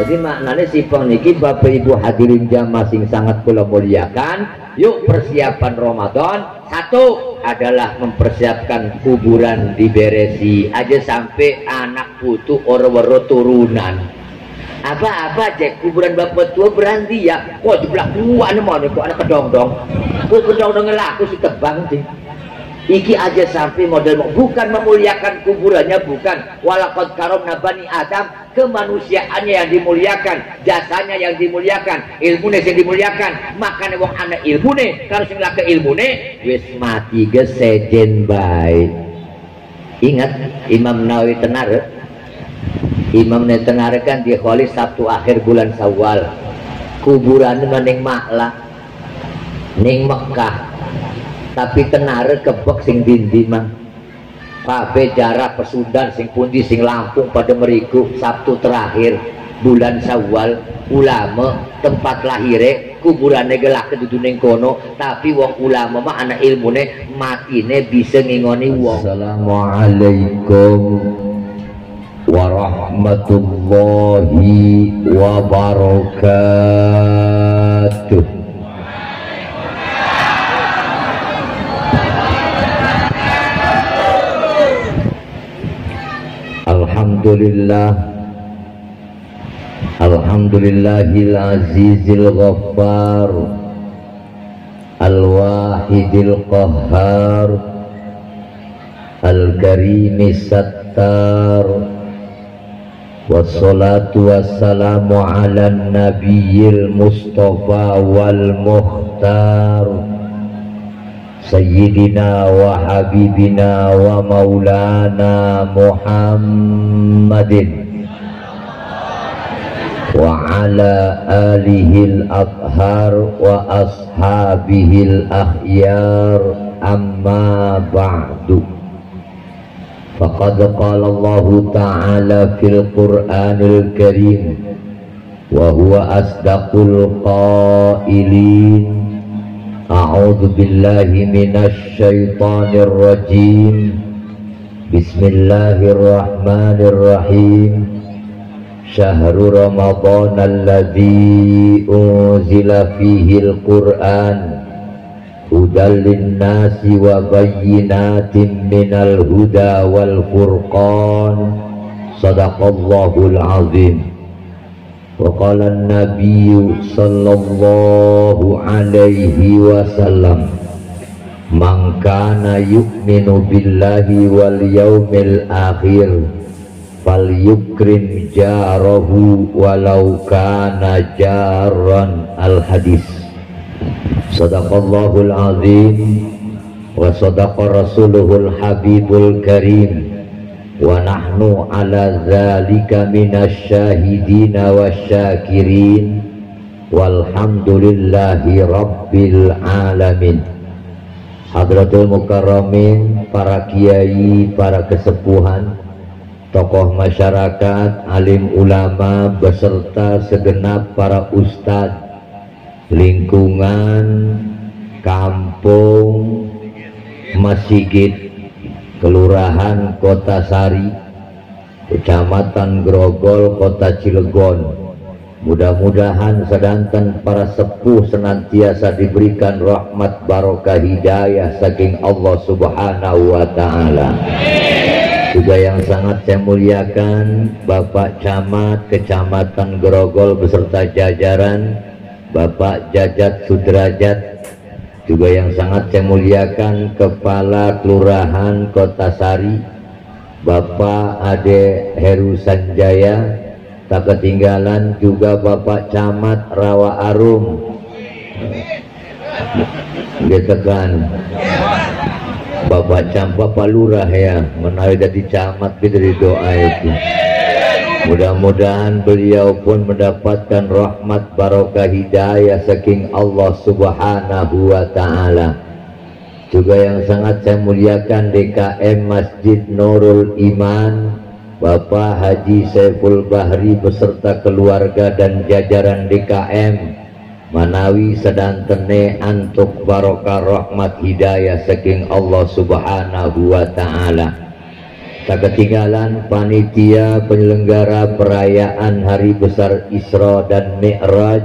jadi maknanya sipong niki bapak ibu hadirin jamaah sing sangat kula muliakan yuk persiapan Ramadan. Satu adalah mempersiapkan kuburan diberesi aja sampai anak putu orang turunan. Apa-apa cek kuburan bapak tua berhenti ya. Kok sebelah dua nih mau kok anak kedong dong kok kedong dong laku si tebang sih iki aja sampai model bukan memuliakan kuburannya bukan. Walakot karom nabani adam kemanusiaannya yang dimuliakan jasanya yang dimuliakan ilmu yang dimuliakan. Makanya wong anak ilmu nih kalau sing ke ilmu nih wis mati ge sejen baik ingat Imam Nawawi tenar Imam Nawawi tenar kan dia kholi Sabtu akhir bulan Sawal kuburan mening maklah ning Mekah tapi tenare kebek sing dindi mang. Kabeh jarak pesudan sing pundi sing Lampung pada meriku Sabtu terakhir bulan Syawal. Ulama tempat lahire kuburane gelak keduduning kono. Tapi wong ulama mah anak ilmune matine bisa ngingoni wong. Assalamualaikum warahmatullahi wabarakatuh لله الحمد لله العزيز الغفار الواحد القهار الكريم الستار والصلاة والسلام على النبي المصطفى والمختار سيدنا وحبيبنا ومولانا محمد وعلى آله الأطهار وأصحابه الأخيار أما بعد فقد قال الله تعالى في القرآن الكريم وهو أصدق القائلين أعوذ بالله من الشيطان الرجيم. بسم الله الرحمن الرحيم. شهر رمضان الذي أنزل فيه القرآن هدى للناس وبينات من الهدى والفرقان. صدق الله العظيم. وقال النبي صلى الله عليه وسلم من كان يؤمن بالله واليوم الآخر فليكرم جاره ولو كان جارا الحديث صدق الله العظيم وصدق رسوله الحبيب الكريم wa nahnu ala zalika minasyahidin wasyakirin walhamdulillahi rabbil alamin. Hadratul Mukarramin, para kiai, para kesepuhan, tokoh masyarakat, alim ulama, beserta segenap para ustadz, lingkungan, kampung, masjid Kelurahan Kota Sari Kecamatan Grogol Kota Cilegon. Mudah-mudahan sedanten para sepuh senantiasa diberikan rahmat barokah hidayah saking Allah subhanahu wa ta'ala. Juga yang sangat saya muliakan Bapak Camat Kecamatan Grogol beserta jajaran Bapak Jajat Sudrajat juga yang sangat saya muliakan Kepala Kelurahan Kota Sari Bapak Ade Heru Sanjaya tak ketinggalan juga Bapak Camat Rawa Arum. Gitu kan Bapak Campa Palurah ya menawi dari camat dari doa itu Mudah-mudahan beliau pun mendapatkan rahmat barokah hidayah saking Allah subhanahu wa ta'ala. Juga yang sangat saya muliakan DKM Masjid Nurul Iman Bapak Haji Saiful Bahri beserta keluarga dan jajaran DKM Manawi sedang tene antuk barokah rahmat hidayah saking Allah subhanahu wa ta'ala tak ketinggalan panitia penyelenggara perayaan hari besar Isra dan Mi'raj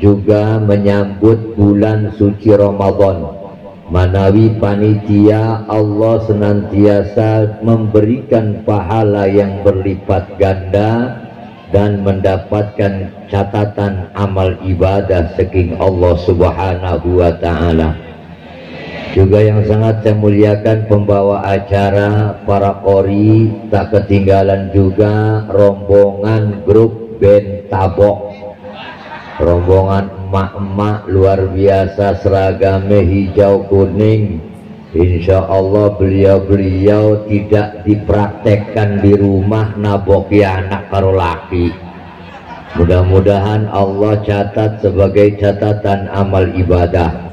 juga menyambut bulan suci Ramadan. Manawi panitia Allah senantiasa memberikan pahala yang berlipat ganda dan mendapatkan catatan amal ibadah saking Allah subhanahu wa ta'ala juga yang sangat saya muliakan pembawa acara para kori tak ketinggalan juga rombongan grup band tabok. Rombongan emak-emak luar biasa seragamnya hijau kuning. Insya Allah beliau-beliau tidak dipraktekkan di rumah naboki anak karo laki. Mudah-mudahan Allah catat sebagai catatan amal ibadah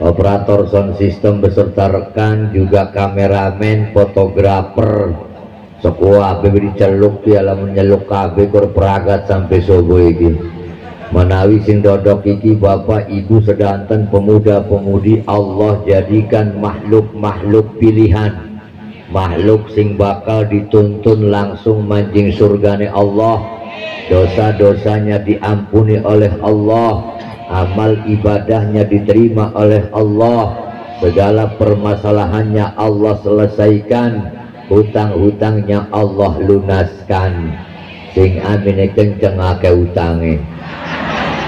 operator sound system beserta rekan juga kameramen fotografer. Sekuah beberi celuk ya menyeluk kabe peragat sampai sobo ini. Menawi sing dodok iki bapak ibu sedanten pemuda-pemudi Allah jadikan makhluk-makhluk pilihan. Makhluk sing bakal dituntun langsung manjing surgane Allah. Dosa-dosanya diampuni oleh Allah amal ibadahnya diterima oleh Allah segala permasalahannya Allah selesaikan hutang-hutangnya Allah lunaskan sing amin kenceng ake utange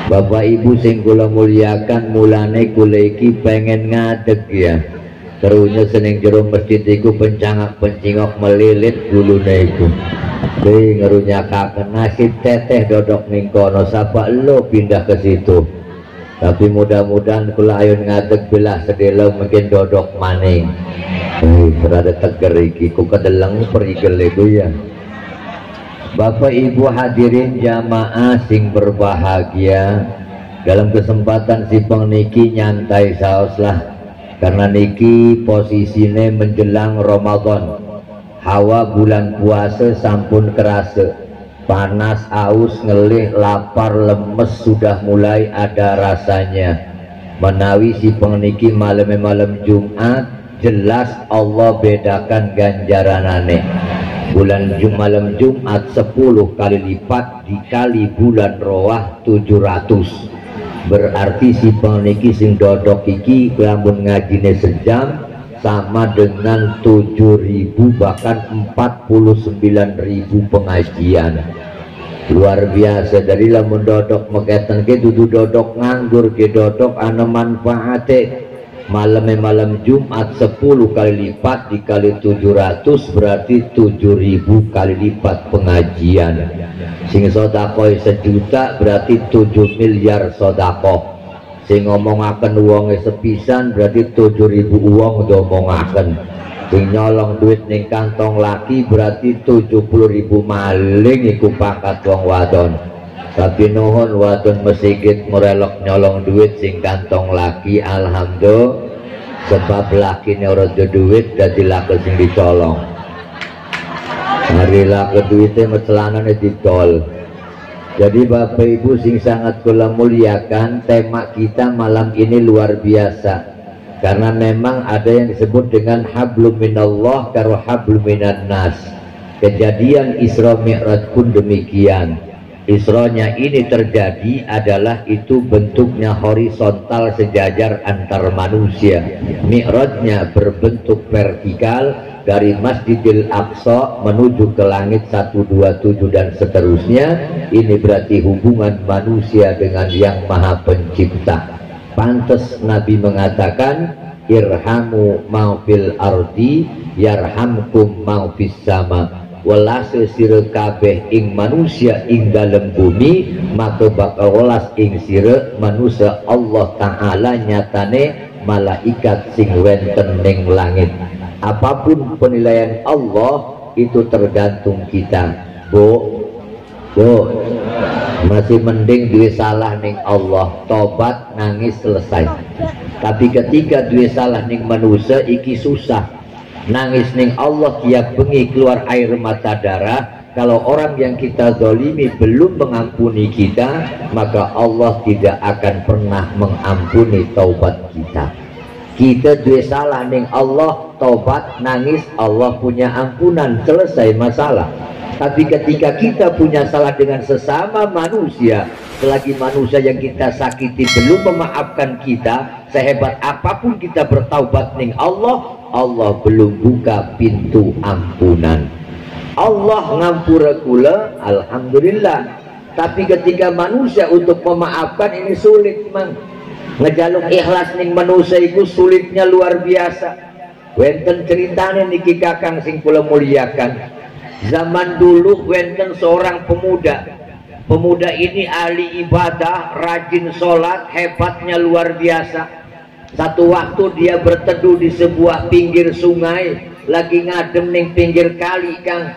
Bapak Ibu sing kula muliakan mulane kula iki pengen ngadeg ya. Terunya seneng jero masjid iku pencangak pencingok melilit gulune iku. Dei ngerunyakaken nasib teteh dodok ning kono sapa lo pindah ke situ. Tapi mudah-mudahan kula ayun ngadeg belah sedelo mungkin dodok maning. Eh, berada teger iki ku kedeleng perigel iku ya. Bapak Ibu hadirin jamaah sing berbahagia dalam kesempatan si niki nyantai saos lah karena niki posisinya menjelang Ramadan hawa bulan puasa sampun kerasa panas aus ngelih lapar lemes sudah mulai ada rasanya. Menawi si niki malam-malam Jumat jelas Allah bedakan ganjaran aneh bulan Jum malam Jumat 10 kali lipat dikali bulan roah 700 berarti si peniki sing dodok iki lamun ngajine sejam sama dengan 7000 bahkan 49000 pengajian. Luar biasa dari lamun dodok meketen ke dudu dodok nganggur ke dodok ana manfaate. Malamnya malam Jumat 10 kali lipat dikali 700 berarti 7000 kali lipat pengajian. Sing sodako sejuta berarti 7 miliar sodako sing ngomongaken uangnya sepisan berarti 7000 uang ngomongaken. Sing nyolong duit ning kantong laki berarti 70.000 maling iku pangkat wong wadon. Tapi nuhun wadon mesigit merelok nyolong duit sing kantong laki alhamdulillah. Sebab laki orang duit dan laku sing dicolong. Hari laku duitnya mecelana ditol jadi bapak ibu sing sangat kula muliakan tema kita malam ini luar biasa. Karena memang ada yang disebut dengan hablum minallah karo hablum minan nas. Kejadian Isra Mi'raj pun demikian Isronya ini terjadi adalah itu bentuknya horizontal sejajar antar manusia. Mi'rajnya berbentuk vertikal dari Masjidil Aqsa menuju ke langit 127 dan seterusnya. Ini berarti hubungan manusia dengan yang maha pencipta. Pantas Nabi mengatakan, Irhamu maufil ardi, yarhamkum maufis sama welase sire kabeh ing manusia ing dalam bumi maka bakal welas ing sire manusia Allah Ta'ala nyatane malaikat sing wenten ning langit. Apa pun penilaian Allah itu tergantung kita. Bu bu masih mending duit salah ning Allah tobat nangis selesai. Tapi ketika duit salah ning manusia iki susah nangis ning Allah tiap bengi keluar air mata darah. Kalau orang yang kita zolimi belum mengampuni kita maka Allah tidak akan pernah mengampuni taubat kita. Kita dua salah ning Allah tobat nangis Allah punya ampunan selesai masalah. Tapi ketika kita punya salah dengan sesama manusia selagi manusia yang kita sakiti belum memaafkan kita sehebat apa pun kita bertaubat ning Allah Allah belum buka pintu ampunan. Allah ngampura kula Alhamdulillah. Tapi ketika manusia untuk memaafkan ini sulit mang ngejaluk ikhlas ning manusia itu sulitnya luar biasa. Wenten ceritanya niki kakang sing kula muliakan. Zaman dulu wenten seorang pemuda. Pemuda ini ahli ibadah rajin sholat hebatnya luar biasa satu waktu dia berteduh di sebuah pinggir sungai lagi ngadem ning pinggir kali kang.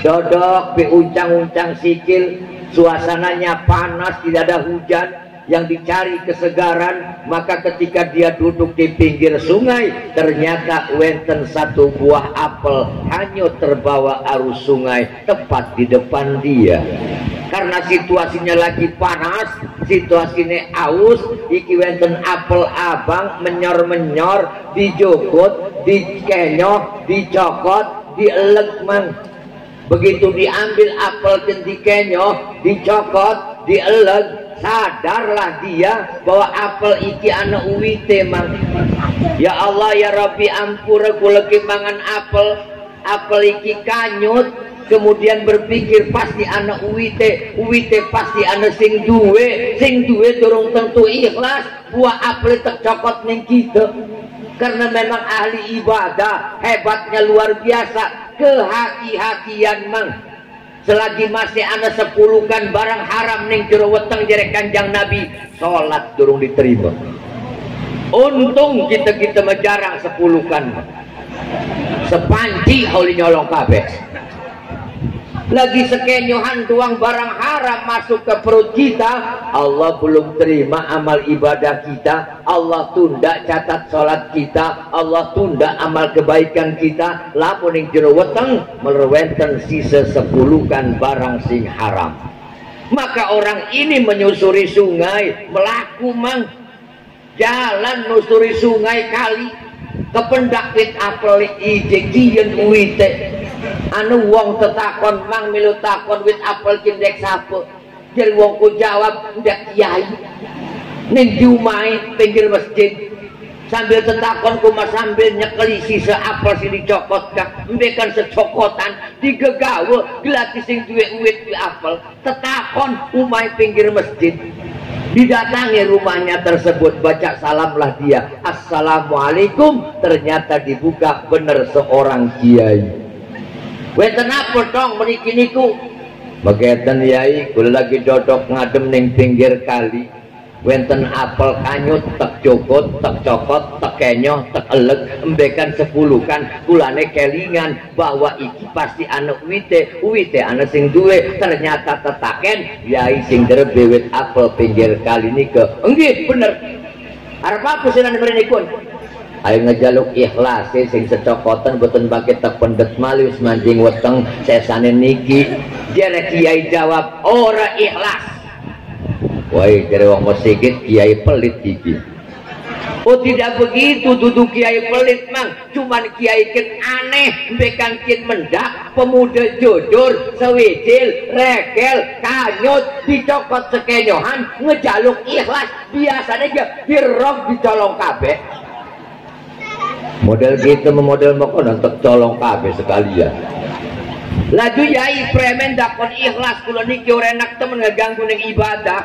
Dodok be uncang-uncang sikil suasananya panas tidak ada hujan yang dicari kesegaran maka ketika dia duduk di pinggir sungai ternyata wenten satu buah apel hanya terbawa arus sungai tepat di depan dia. Karena situasinya lagi panas situasinya aus iki wenten apel abang menyor-menyor dijogot dikenyoh dicokot dielek mang. Begitu diambil apel kendikenyoh dicokot dielek sadarlah dia bahwa apel iki anak uwite mang. Ya Allah ya Rabbi ampura kula mangan apel. Apel iki kanyut kemudian berpikir pasti anak uwite uwite pasti anak sing duwe. Sing duwe durung tentu ikhlas buah apel tercokot ning kita. Karena memang ahli ibadah hebatnya luar biasa. Kehaki-hakian mang selagi masih anak sepuluhkan barang haram ning jero weteng jere kanjang nabi sholat durung diterima. Untung kita kita menjarang sepuluhkan. Sepanci holi nyolong kabeh lagi sekenyohan tuang barang haram masuk ke perut kita Allah belum terima amal ibadah kita. Allah tunda catat sholat kita. Allah tunda amal kebaikan kita. Lapun yang jero weteng melerwenten sisa sepuluhkan barang sing haram. Maka orang ini menyusuri sungai melaku mang. Jalan menyusuri sungai kali. Kependak wit apel ije uite anu wong tetakon mang milu takon wit apel cindek sapu jadi wong ku jawab ndak kiai ning diumai pinggir masjid. Sambil tetakon kuma sambil nyekeli sisa apel si dicokot. Kak mbekan secokotan digegawa gelati sing duwe uwit di apel. Tetakon umai pinggir masjid. Didatangi rumahnya tersebut baca salamlah dia. Assalamualaikum. Ternyata dibuka bener seorang kiai Wenten apa dong meniki niku? Begitu yai, kula lagi dodok ngadem ning pinggir kali. Wenten apel kanyut tek cokot, tek cokot, tek kenyoh, tek elek, embekan sepuluhkan, kulane kelingan bahwa iki pasti anak wite, wite anak sing duwe, ternyata tetaken, yai sing derbe apel pinggir kali niku. Enggih, bener. Arep apa sih nang mrene ayo ngejaluk ikhlas sing secokotan boten pakai tak pendet malus mancing weteng sesane niki. Jere kiai jawab ora ikhlas. Woi jere wong sikit kiai pelit iki. Oh tidak begitu duduk kiai pelit mang. Cuman kiai kin aneh bekan kin mendak pemuda jujur sewicil regel kanyut dicokot sekenyohan ngejaluk ikhlas. Biasanya aja dirok dicolong kabeh model gitu memodel mau untuk colong kabeh sekalian. Laju yai premen dakon ikhlas kula niki ora enak temen ngeganggu ning ibadah.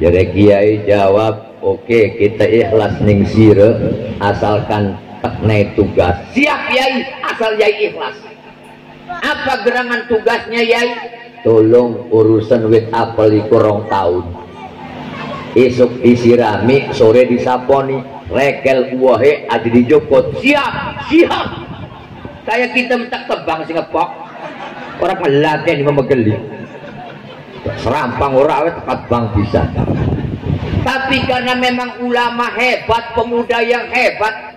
Jadi kiai jawab oke okay, kita ikhlas ning sire asalkan tekne tugas. Siap yai asal yai ikhlas. Apa gerangan tugasnya yai? Tolong urusan wit apel iku rong tahun isuk disirami sore disaponi rekel buahe ada di jokot siap siap. Kayak kita minta tebang ngepok. Orang ini memegeli serampang orang tepat bang bisa. Tapi karena memang ulama hebat pemuda yang hebat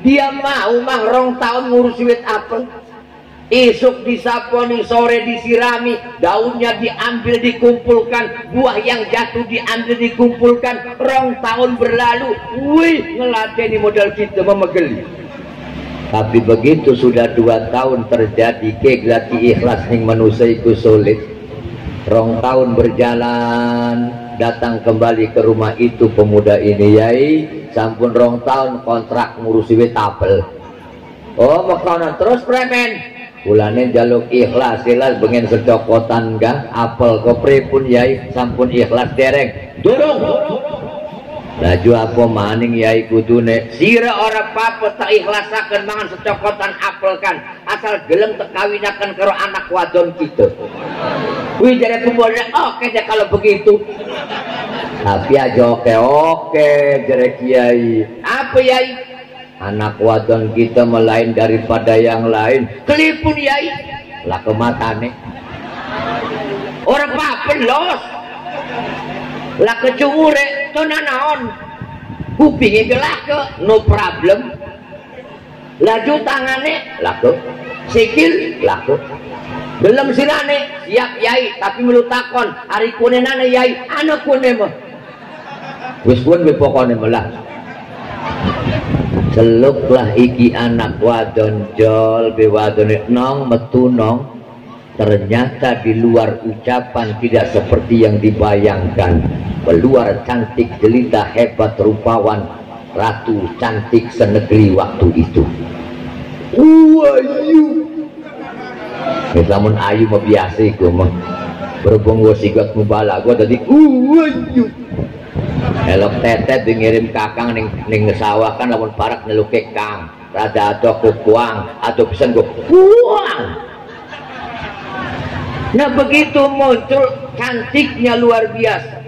dia mau mah rong tahun ngurus duit apel Isuk disaponi, sore disirami, daunnya diambil dikumpulkan, buah yang jatuh diambil dikumpulkan. Rong tahun berlalu, wih ngelatih modal kita memegeli. Tapi begitu sudah dua tahun terjadi keglati ikhlas ning manusia itu sulit. Rong tahun berjalan, datang kembali ke rumah itu pemuda ini yai sampun rong tahun kontrak ngurusi tabel. Oh, makanan terus premen Bulane jaluk ikhlas ikhlas bengen secokotan gak apel kopri pun yai. Sampun ikhlas dereng. Durung. Laju apa maning yai kudune? Sira ora papa tak ikhlasakan mangan secokotan apel kan asal gelem tekawinakan karo anak wadon kita. Wih jadi pemuda oke deh kalau begitu. Tapi aja oke oke jadi kiai. Apa yai anak wadon kita melain daripada yang lain. Kelipun yai. Lah kematane. Orang apa los. Lah kecungure to naon kuping belah ke. No problem. Laju tangane laku sikil laku belum sirane siap yai. Tapi melu takon hari kunenane yai. Anak kune mah. Wis pun pokoknya melah celuklah iki anak wadon jol bewadon nong metu nong. Ternyata di luar ucapan tidak seperti yang dibayangkan. Keluar cantik jelita hebat rupawan ratu cantik senegeri waktu itu. Ayu namun ayu mah biasa iku mah. Berhubung gue sigot mubala gue tadi Ayu elok tetet dingirim kakang ning ning sawah kan lamun parak neluke kang. Rada ada kuang atau bisa gue kuang nah begitu muncul cantiknya luar biasa.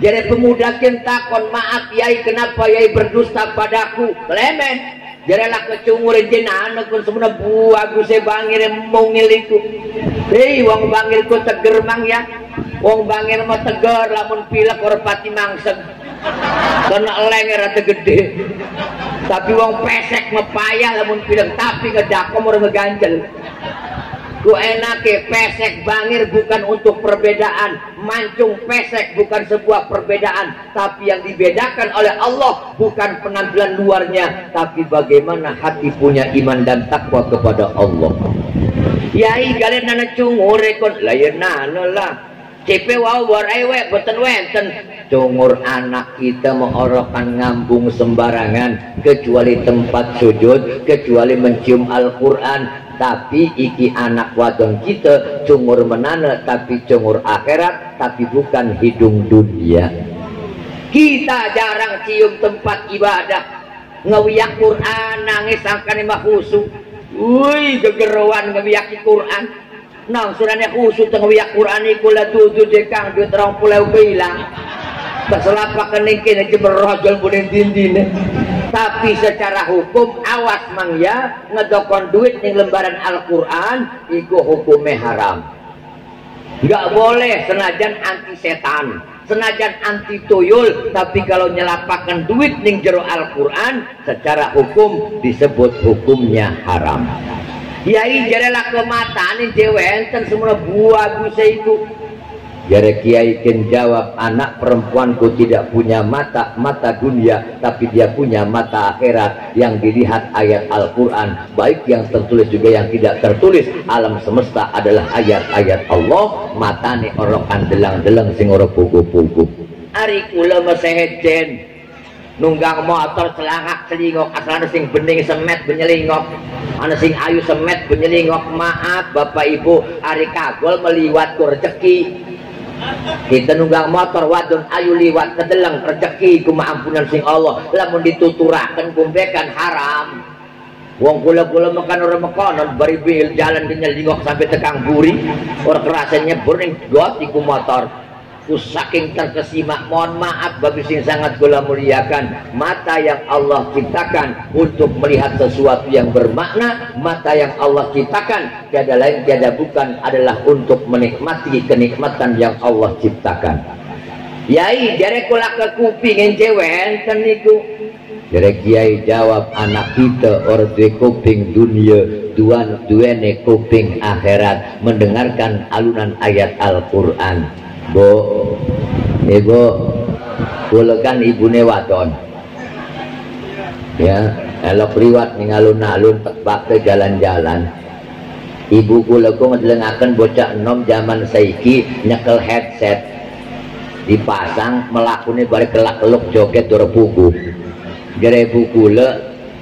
Jadi pemuda takon maaf yai kenapa yai berdusta padaku? Lemen jadi lah kecungur anak pun buah gue bangir mungil itu. Hei wong bangir ku teger mang ya. Wong bangir mah teger lamun pilek orang pati mangseng. Kena lenger atau gede tapi wong pesek mepayah lamun pilek tapi ngedakom orang ngeganjel ku enake pesek bangir bukan untuk perbedaan. Mancung pesek bukan sebuah perbedaan. Tapi yang dibedakan oleh Allah bukan penampilan luarnya tapi bagaimana hati punya iman dan takwa kepada Allah. Yai kalian nana cungur rekon layan nana lah. CP wow warai beten wenten. Cungur anak kita mengorokan ngambung sembarangan kecuali tempat sujud kecuali mencium Al-Quran tapi iki anak wadon kita cungur menana tapi cungur akhirat tapi bukan hidung dunia. Kita jarang cium tempat ibadah. Ngewiyak Quran nangis angkane mah khusyuk woi gegeruan ngewiyak Quran. Nang surane khusyuk ngewiyak Quran iku la tujuh dekang duit terang pulau bilang Keselapa kening kene jeberojol bunin dindine tapi secara hukum awas mang ya. Ngedokon duit ning lembaran Al-Quran itu hukumnya haram. Nggak boleh senajan anti setan senajan anti tuyul tapi kalau nyelapakan duit ning jero Al-Quran secara hukum disebut hukumnya haram. Yai jarelah kemataan ini enten semua buah bisa itu Jare Kiai Ken jawab, anak perempuanku tidak punya mata mata dunia, tapi dia punya mata akhirat yang dilihat ayat Al-Quran, baik yang tertulis juga yang tidak tertulis. Alam semesta adalah ayat-ayat Allah, mata nih orokan delang-delang sing ora pugu-pugu. Ari kula mesehejen nunggang motor celangak celingok. Asal sing bening semet benyelingok. Ana sing ayu semet benyelingok. Maaf bapak ibu. Hari kagol meliwat rezeki kita nunggang motor wadon ayu liwat kedeleng rezeki ku ampunan sing Allah. Lamun dituturakan kumbekan haram. Wong kula-kula makan orang makanan bari bil jalan kenyelingok sampai tekang buri. Orang kerasanya burning got iku motor ku saking terkesima mohon maaf bagi sing sangat kula muliakan. Mata yang Allah ciptakan untuk melihat sesuatu yang bermakna mata yang Allah ciptakan tiada lain tiada bukan adalah untuk menikmati kenikmatan yang Allah ciptakan. Yai jare kula ke kuping ente wenten niku. Jadi kiai jawab anak kita dua kuping dunia dua dua ne kuping akhirat. Mendengarkan alunan ayat Al-Quran. Bo, ibu, kulekan ibu newaton. Ya, elok riwat ning alun-alun tebak ke jalan-jalan. Ibu kula ku bocah enom zaman saiki nyekel headset dipasang melakuni bari kelak-keluk joget dor buku jere le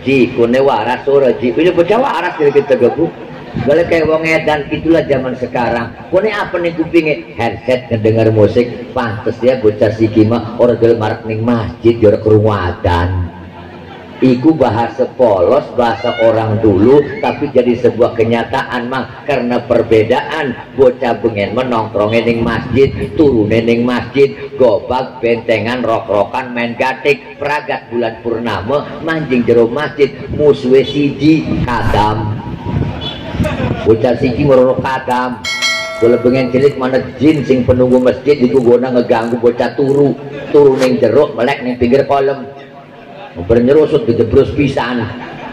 ji kune waras ora ji punya bocah waras kita gabu Gale kayak wong edan itulah zaman sekarang. Kone apa nih kupingnya headset ngedenger musik pantes ya bocah siki mah orang gelem marak ning masjid jor kerumuatan. Iku bahasa polos, bahasa orang dulu, tapi jadi sebuah kenyataan mah karena perbedaan bocah bengen menongkrong ning masjid, turun ning masjid, gobak, bentengan, rok-rokan, main gatik, peragat bulan purnama, manjing jero masjid, musuhe siji, kadam. Bocah siji ngorok kadam. Kalau bengen cilik mana jin sing penunggu masjid iku gona ngeganggu bocah turu, turu ning jeruk melek ning pinggir kolam bernyerusut dijeblos pisan.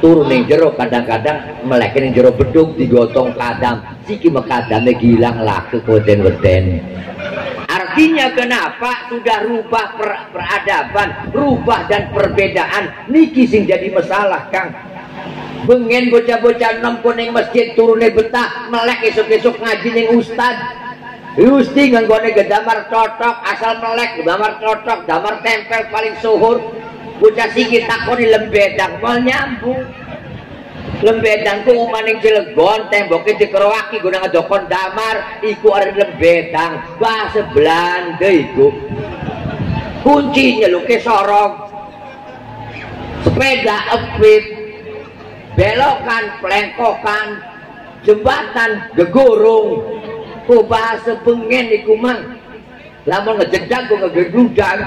Turun yang jero kadang-kadang melek yang jero beduk digotong kadam. Siki mekadame gilang laku koden weden artinya kenapa sudah rubah per, peradaban rubah dan perbedaan? Niki sing jadi masalah kang bengen bocah-bocah nom kuning masjid turunnya betah melek esok-esok ngaji ning ustad. Gusti nganggone gedamar cocok asal melek gedamar cocok damar tempel paling suhur. Bocah sikit takoni lembedang mau nyambung. Lembedang ku umaning Cilegon temboknya dikerowaki guna ngedokon damar iku ada lembedang. Bahasa Belanda iku. Kuncinya lu ke sorong. Sepeda epit belokan pelengkokan jembatan gegurung. Ku bahasa pengen iku mang. Lamun ngejedak ku ngegedudang.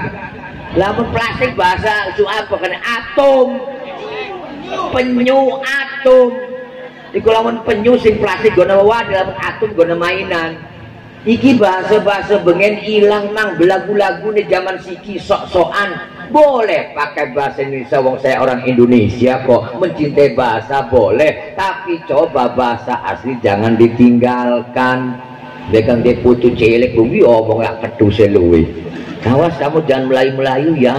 Plastik bahasa apa kan atom. Penyu atom. Iku lamun penyu sing plastik guna wadah atom guna mainan iki bahasa-bahasa bengen hilang mang. Belagu-lagu nih zaman siki sok-sokan. Boleh pakai bahasa Indonesia. Wong saya orang Indonesia kok mencintai bahasa boleh. Tapi coba bahasa asli jangan ditinggalkan. Dekang dia putu celek bumi omong gak kedu seluwe awas kamu jangan melayu-melayu ya.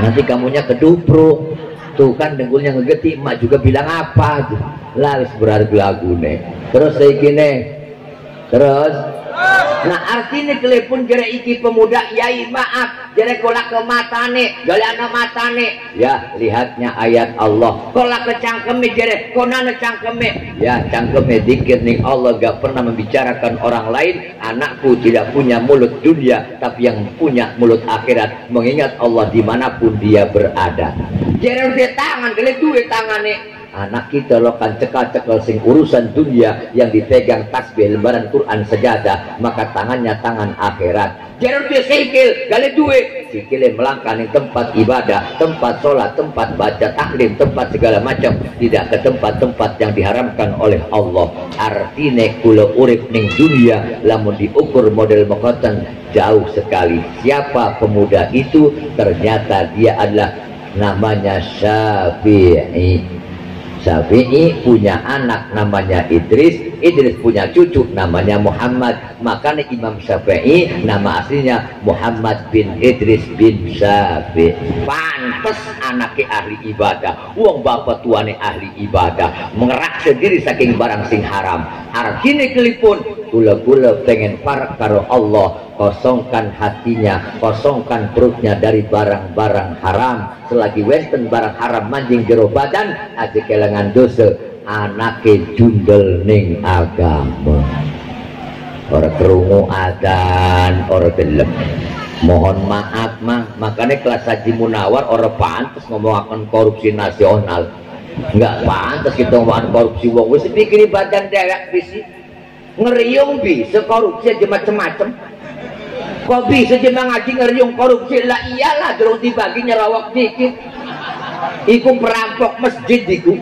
Nanti kamunya kedupro. Tuh kan dengkulnya ngegetik emak juga bilang apa tuh. Laris berargu-lagu nih. Terus saya gini terus nah artinya telepon jere iki pemuda yai maaf jere kolak ke matane gali anak matane. Ya lihatnya ayat Allah. Kolak ke cangkeme jere konana cangkeme. Ya cangkeme dikir nih Allah gak pernah membicarakan orang lain. Anakku tidak punya mulut dunia tapi yang punya mulut akhirat. Mengingat Allah di mana pun dia berada. Jere dia tangan gali duit tangannya anak kita lo kan cekal-cekal sing urusan dunia yang dipegang tasbih lembaran Quran sejadah maka tangannya tangan akhirat. Jangan dia sikil gali duit. Sikilnya melangkah di tempat ibadah tempat sholat tempat baca taklim tempat segala macam. Tidak ke tempat-tempat yang diharamkan oleh Allah. Artinya kula urip ning dunia lamun diukur model mekoten jauh sekali. Siapa pemuda itu? Ternyata dia adalah namanya Syafi'i Syafi'i punya anak namanya Idris Idris punya cucu namanya Muhammad. Makanya Imam Syafi'i nama aslinya Muhammad bin Idris bin Syafi'i. Pantas anaknya ahli ibadah. Uang bapak tuane ahli ibadah. Mengerak sendiri saking barang sing haram. Artinya kelipun gula-gula pengen par karo Allah. Kosongkan hatinya kosongkan perutnya dari barang-barang haram. Selagi western barang haram manjing jero badan aja kelangan dosa anake jundel ning agama. Orang kerungu adan orang gelem. Mohon maaf mah makanya kelas haji munawar orang pantas ngomong korupsi nasional. Enggak pantas kita ngomong korupsi wong. Wis pikirin badan daerah bisi. Ngeriung bisa korupsi aja macem-macem. Kok bisa jemang ngaji ngeriung korupsi? Lah iyalah terus dibagi nyerawak dikit iku perampok masjid iku.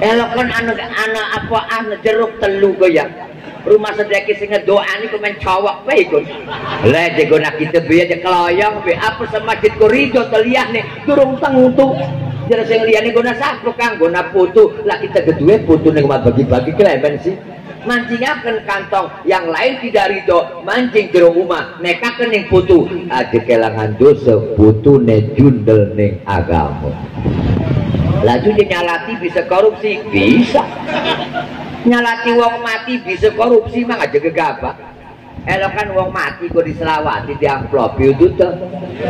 Elok kan anak anak apa anak jeruk telu goyang rumah sedeki sing ngedoani ku men cowok bae iku. Lah jago nak kita aja keloyong be apa semasjid ku rido teliyane durung tentu jadi sing liyane guna satu kang guna putu. Lah kita kedua putu ning bagi-bagi klemen sih. Mancingaken kantong yang lain tidak ridho. Mancing jero rumah nekaken ning putu. Aja kelangan dosa putu ne jundel ning agama. Laju nyalati bisa korupsi? Bisa. Nyalati wong mati bisa korupsi mah aja gegabah elokan wong mati kok diselawati di amplop itu tuh.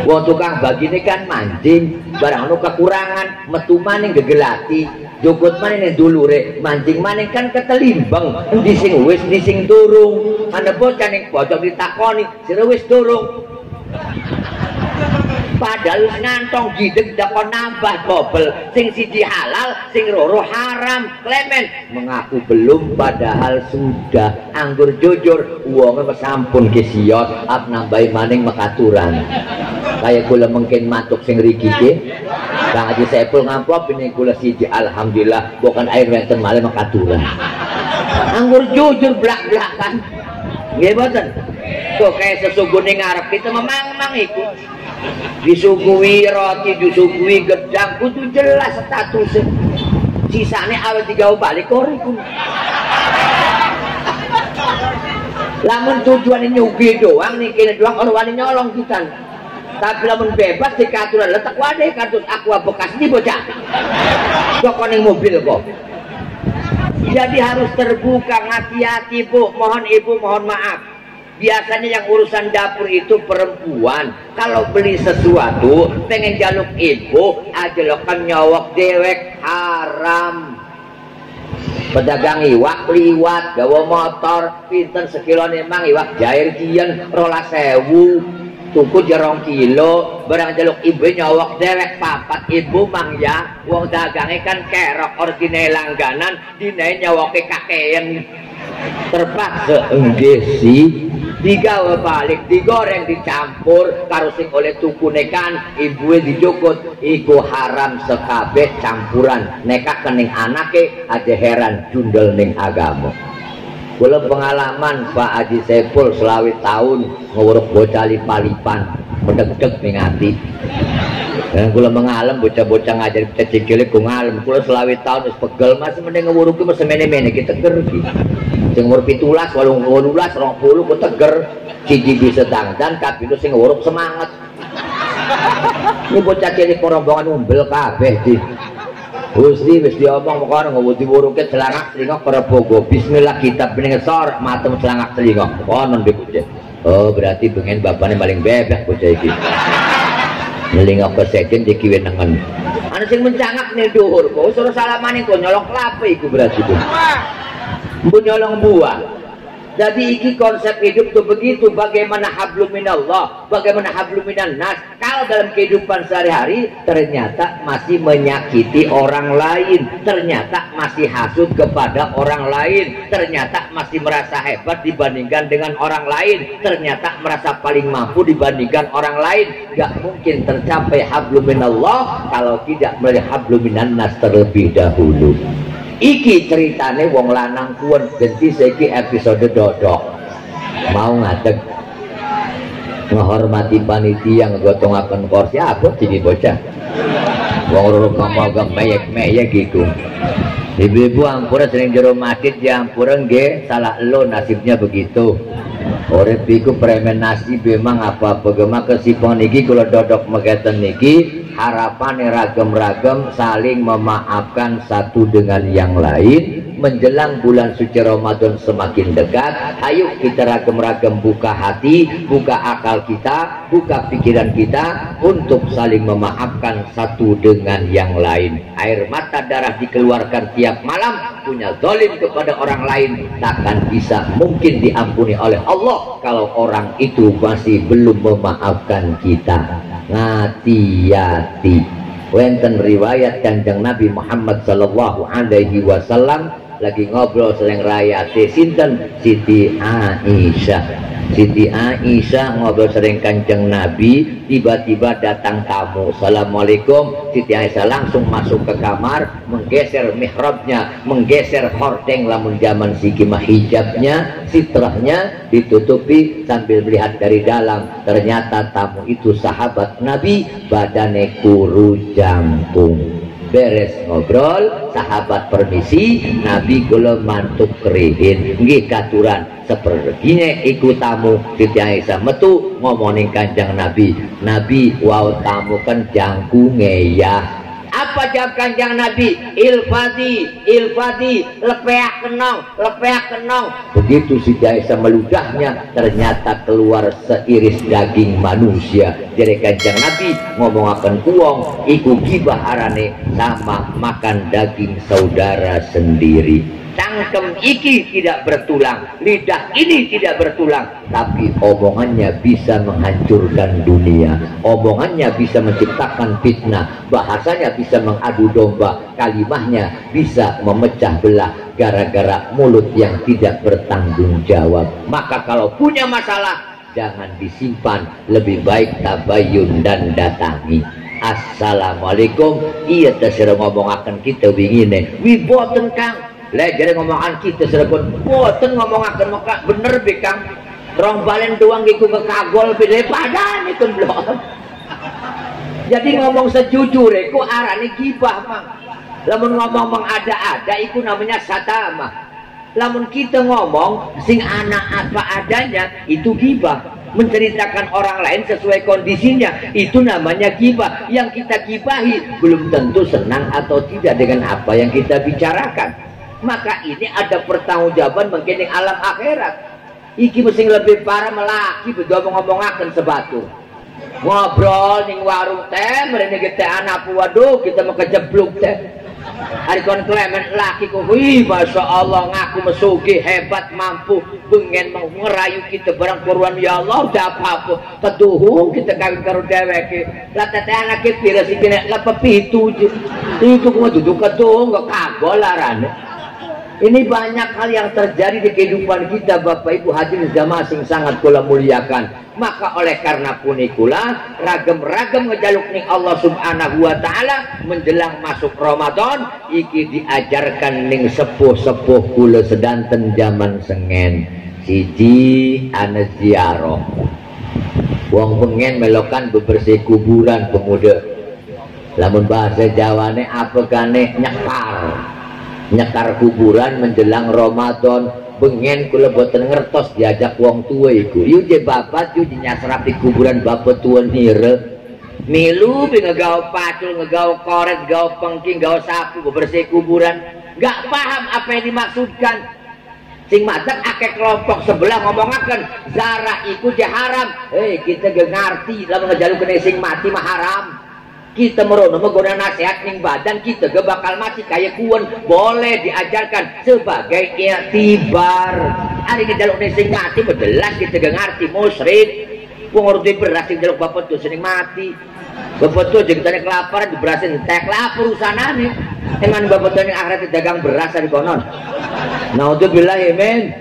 Wong tukang bagi ini kan mancing. Barang nu kekurangan. Metu maning gegelati. Jukut maning dulure mancing maning kan ketelimbang. Di sing wis di sing turung ana bocah ning pojok ditakoni sira wis padahal ngantong gideg dapat nambah dobel sing siji halal sing roro haram. Klemen. Mengaku belum padahal sudah. Anggur jujur uangnya sampun kesiot ap nambahi maning makaturan kayak gula mungkin matuk sing riki ke Kang Haji Saiful ngamplop ini gula siji. Alhamdulillah bukan air wenten malah makaturan anggur jujur belak-belakan boten tuh kayak sesungguhnya ngarep kita memang-memang ikut disuguhi roti disuguhi gedang kudu jelas statusnya sisanya awal tiga balik lamun tujuan ini nyugi doang nih kini doang orang wani nyolong kita tapi lamun bebas di katuran letak wadah kartun aqua bekas ini bocah kok mobil kok jadi harus terbuka hati-hati bu. Mohon ibu mohon maaf biasanya yang urusan dapur itu perempuan. Kalau beli sesuatu pengen jaluk ibu aja lo kan nyawak dewek haram. Pedagang iwak liwat gawa motor pinten sekilo emang iwak jair kian rola sewu. Tuku jerong kilo barang jaluk ibu nyawak dewek papat ibu mang ya. Wong dagangnya kan kerok ordine langganan dinaik nyawake kakean. Terpaksa enggak sih digawe balik digoreng dicampur karo sing oleh tuku nekan ibu dijukut iku haram sekabe campuran. Neka kening anake aja heran jundel ning agama. Kula pengalaman Pak Haji Sepul selawi tahun nguruk bocah lipan mendek-dek ning ati. Dan kula mengalem bocah-bocah ngajar kita cikilik ku ngalem. Kula selawi tahun wis pegel masih mending nguruk masih mene-mene kita gergi sing umur pitulas walung wolulas rong puluh ku teger. Siji bisa dangdan kapilu sing semangat. Ini bocah cilik rombongan umbel kabeh di. Gusti wis diomong perkara ngowo diwuruke celangak telingok para bogo. Bismillah kitab bening sor matem celangak telingok konon be bocah. Oh berarti pengen bapaknya paling bebek bocah iki. Nelingok kesejen dikiwe nengen. Ana sing mencangak nih dhuwur. Kok suruh salaman kok nyolong kelapa iku berarti bu nyolong buah. Jadi iki konsep hidup tuh begitu. Bagaimana hablum minallah bagaimana hablum nas. Kalau dalam kehidupan sehari-hari ternyata masih menyakiti orang lain. Ternyata masih hasut kepada orang lain. Ternyata masih merasa hebat dibandingkan dengan orang lain. Ternyata merasa paling mampu dibandingkan orang lain. Gak mungkin tercapai hablum minallah kalau tidak melihat hablum nas terlebih dahulu iki ceritane wong lanang kuwen genti saiki episode dodok. Mau ngadeg. Menghormati panitia ngegotongaken kursi apa jadi bocah. Wong ruruk ngomong meyek-meyek gitu ibu-ibu ampura sering jero masjid ya ampura nge salah lo nasibnya begitu. Orang iku premen nasib memang apa-apa gemak kesipon iki kalau dodok megeten niki harapan ragam-ragam saling memaafkan satu dengan yang lain. Menjelang bulan suci Ramadan semakin dekat ayo kita ragam-ragam buka hati buka akal kita buka pikiran kita untuk saling memaafkan satu dengan yang lain. Air mata darah dikeluarkan tiap malam punya zalim kepada orang lain takkan bisa mungkin diampuni oleh Allah kalau orang itu masih belum memaafkan kita ngati-yati wenten riwayat kanjeng Nabi Muhammad sallallahu alaihi wasallam lagi ngobrol seleng raya teh sinten. Siti Aisyah. Siti Aisyah ngobrol sering kanjeng Nabi. Tiba-tiba datang tamu. Assalamualaikum. Siti Aisyah langsung masuk ke kamar. Menggeser mihrabnya. Menggeser hordeng lamun zaman sikimah hijabnya sitrahnya ditutupi sambil melihat dari dalam. Ternyata tamu itu sahabat Nabi. Badannya kuru jangkung beres ngobrol sahabat permisi Nabi gula mantuk kerihin. Nggih katuran. Sepertinya ikut tamu Siti Aisyah metu ngomongin kanjang Nabi. Nabi wow tamu kan jangku ngeyah apa jawab kanjang Nabi. Ilfadi ilfadi lepeak kenong lepeak kenong begitu si Aisyah meludahnya ternyata keluar seiris daging manusia. Jadi kanjang Nabi ngomong akan uang iku gibah arane sama makan daging saudara sendiri cangkem iki tidak bertulang lidah ini tidak bertulang. Tapi omongannya bisa menghancurkan dunia omongannya bisa menciptakan fitnah bahasanya bisa mengadu domba kalimahnya bisa memecah belah gara-gara mulut yang tidak bertanggung jawab. Maka kalau punya masalah jangan disimpan lebih baik tabayun dan datangi. Assalamualaikum. Iya terserah ngomong akan kita wingine wiboten kang Lek ngomongan kita serapun boten ngomongaken maka bener be Kang. Rong balen doang iku kekagol bede padan itu belum. Jadi ngomong sejujur ku arane gibah mang. Lamun ngomong mengada-ada itu namanya satama. Lamun kita ngomong sing anak apa adanya itu gibah menceritakan orang lain sesuai kondisinya itu namanya gibah yang kita gibahi belum tentu senang atau tidak dengan apa yang kita bicarakan maka ini ada pertanggungjawaban mungkin alam akhirat. Iki mesti lebih parah melaki berdua ngomong-ngomongakan sebatu. Ngobrol ning warung teh mereka kita anak waduh kita mau kejeblok teh. Hari kon klemen laki ku wih masya Allah ngaku mesugi hebat mampu pengen ngerayu kita barang kuruan ya Allah udah apa-apa. Ketuhu kita kawin karo dewek lah teteh anak kita sih kena lepe pitu itu kuma duduk ketuhu nggak kagol larane ini banyak hal yang terjadi di kehidupan kita Bapak Ibu hadirin jamaah sing sangat kula muliakan. Maka oleh karena pun ikulah ragam-ragam ngejaluk nih Allah Subhanahu wa taala menjelang masuk Ramadan iki diajarkan ning sepuh-sepuh kula sedanten zaman sengen. Siji ana ziarah. Wong pengen melokan bebersih kuburan pemuda. Lamun bahasa Jawane apa kane nyekar nyekar kuburan menjelang Ramadan. Bengen kula boten ngertos diajak wong tua iku. Yu je bapak yu nyasrap di kuburan bapak tua nire. Milu bi ngegau pacul ngegau koret ngegau pengking ngegau sapu bersih kuburan. Gak paham apa yang dimaksudkan. Sing masak akeh kelompok sebelah ngomongaken zara iku je haram. Eh kita gak ngerti lalu ngejaluk kena sing mati mah haram kita merono menggunakan nasihat ning badan kita gak bakal mati kayak kuon. Boleh diajarkan sebagai iktibar hari ini jaluk sing mati jelas kita gak ngerti musyrik pengurus beras yang jaluk bapak tuh sering mati. Bapak tuh jadi tanya kelaparan di beras entek. Lah nih emang bapak tuh akhirat dagang beras di konon. Nah untuk bilang ya men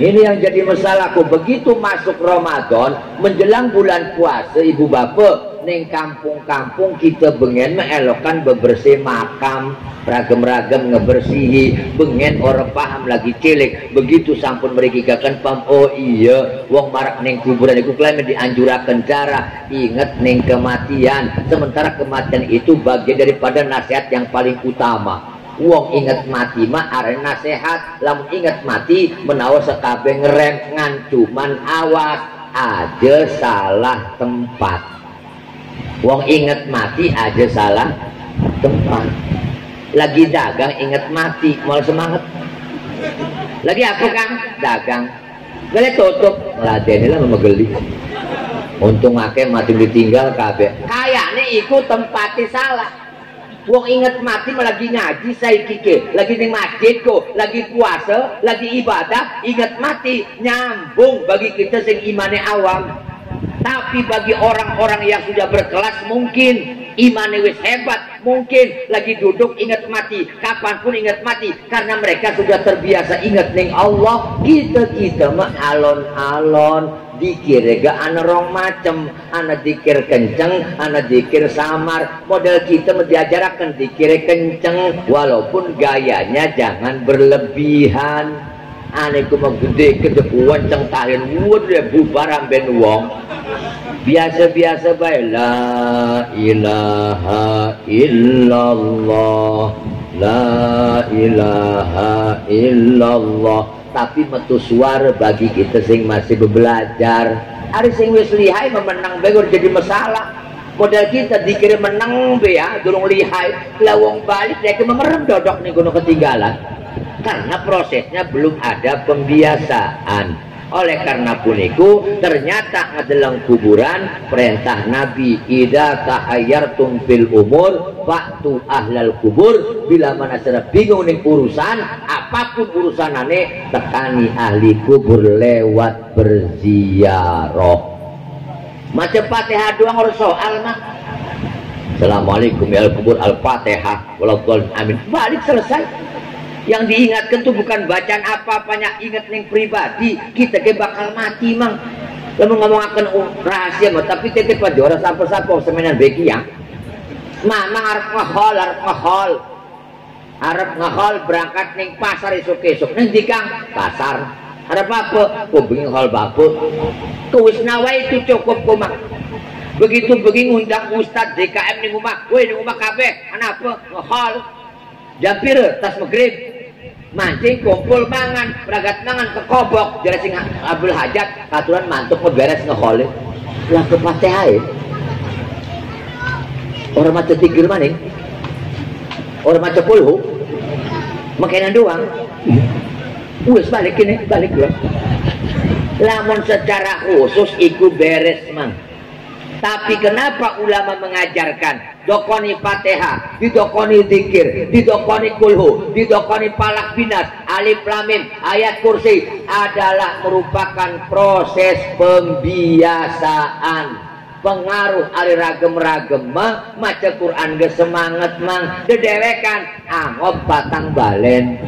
ini yang jadi masalahku. Begitu masuk Ramadan menjelang bulan puasa ibu bapak neng kampung-kampung kita bengen mengelokan bebersih makam ragam-ragam ngebersihi bengen orang paham lagi cilik. Begitu sampun mereka kan pam oh iya wong marak neng kuburan itu klaim dianjurakan cara ingat neng kematian sementara kematian itu bagian daripada nasihat yang paling utama. Wong ingat mati mah are nasihat lamun ingat mati menawa sekabe ngerem ngancuman awas. Aja salah tempat Wong inget mati aja salah tempat. Lagi dagang inget mati, mau semangat. Lagi apa kang? Dagang. Gale tutup, ladeni lah memegeli. Untung akeh mati ditinggal kabe. Kayaknya ikut tempatnya salah. Wong inget mati malah lagi ngaji saya kike, lagi di masjid kok, lagi puasa, lagi ibadah, inget mati nyambung bagi kita sing imane awam tapi bagi orang-orang yang sudah berkelas mungkin iman wis hebat. Mungkin lagi duduk ingat mati kapan pun ingat mati. Karena mereka sudah terbiasa ingat ning Allah. Kita kita mah alon-alon. Dikir ga ana rong macem. Ana dikir kenceng ana dikir samar. Model kita mau diajarakan dikir kenceng. Walaupun gayanya jangan berlebihan aneh ku mau gede gede wanceng tahin ya bubar ben wong. Biasa-biasa baik la ilaha illallah la ilaha illallah. Tapi metu suara bagi kita sing masih belajar hari sing wis lihai memenang begur jadi masalah. Modal kita dikirim menang be ya durung lihai. Lawong balik dia memerem dodok nih gunung ketinggalan karena prosesnya belum ada pembiasaan. Oleh karena puniku ternyata adalah kuburan perintah Nabi ida tahayyartum fil umur waktu ahlal kubur. Bila mana sudah bingung nih urusan apa pun urusan aneh tekani ahli kubur lewat berziarah. Macam fatihah doang harus soal mah. Assalamualaikum ya kubur al-fatihah. Walau amin. Balik selesai yang diingatkan tuh bukan bacaan apa-apanya ingat yang pribadi. Kita ke bakal mati mang. Lalu ngomong akan rahasia mah tapi tetep aja orang sapa-sapa semenan beki ya. Mamang harap ngahol harap ngahol harap ngahol berangkat neng pasar esok-esok. Neng dikang pasar. Harap apa? Kok begini hal bapak kewis itu cukup kumang begitu begini undang ustad DKM nih rumah. Woi nih rumah kabeh. Kenapa ngahol Jampir tas maghrib mancing kumpul mangan beragat mangan ke kobok. Jadi sing Abdul Hajat aturan mantuk beres ngehole lah ke fatihah orang macam tiga mana? Orang macam puluh makanan doang. Wes balik ini balik loh lamun secara khusus ikut beres mang. Tapi kenapa ulama mengajarkan dokoni fatihah, didokoni zikir, didokoni kulhu, didokoni palak binas, alif lamim, ayat kursi adalah merupakan proses pembiasaan. Pengaruh ali ragem-ragem mah maca Quran ge semangat mang dedewekan angob batang balen.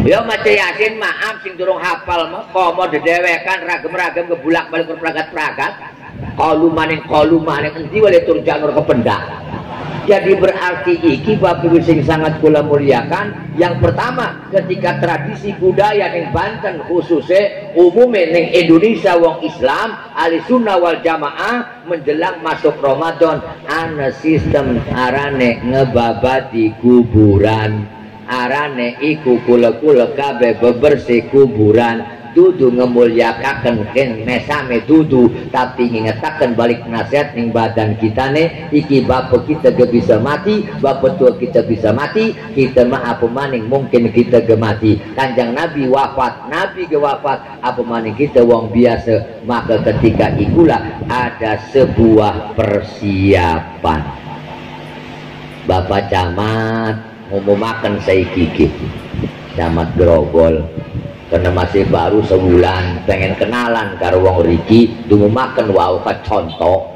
Yo maca Yasin maaf sing durung hafal mah komo dedewekan ragem-ragem gebulak balik perperagat-peragat kalu maning kalu maning endi wale turjanur kependak jadi berarti iki bapak sing sangat kula muliakan. Yang pertama ketika tradisi budaya ning Banten khususnya umumnya ning Indonesia wong Islam ahli sunnah wal jamaah menjelang masuk Ramadan ana sistem arane ngebabati kuburan. Arane iku kula-kula kabeh bebersih kuburan dudu ngemuliakaken ken mesame dudu tapi ngingetaken balik nasihat ning badan kita nih iki bapak kita gak bisa mati bapak tua kita bisa mati kita mah apa maning mungkin kita gak mati. Kanjang nabi wafat nabi gak wafat apa maning kita wong biasa maka ketika ikulah ada sebuah persiapan. Bapak camat mau makan saya gigit camat grogol karena masih baru sebulan pengen kenalan karo wong Riki dungu makan wow contoh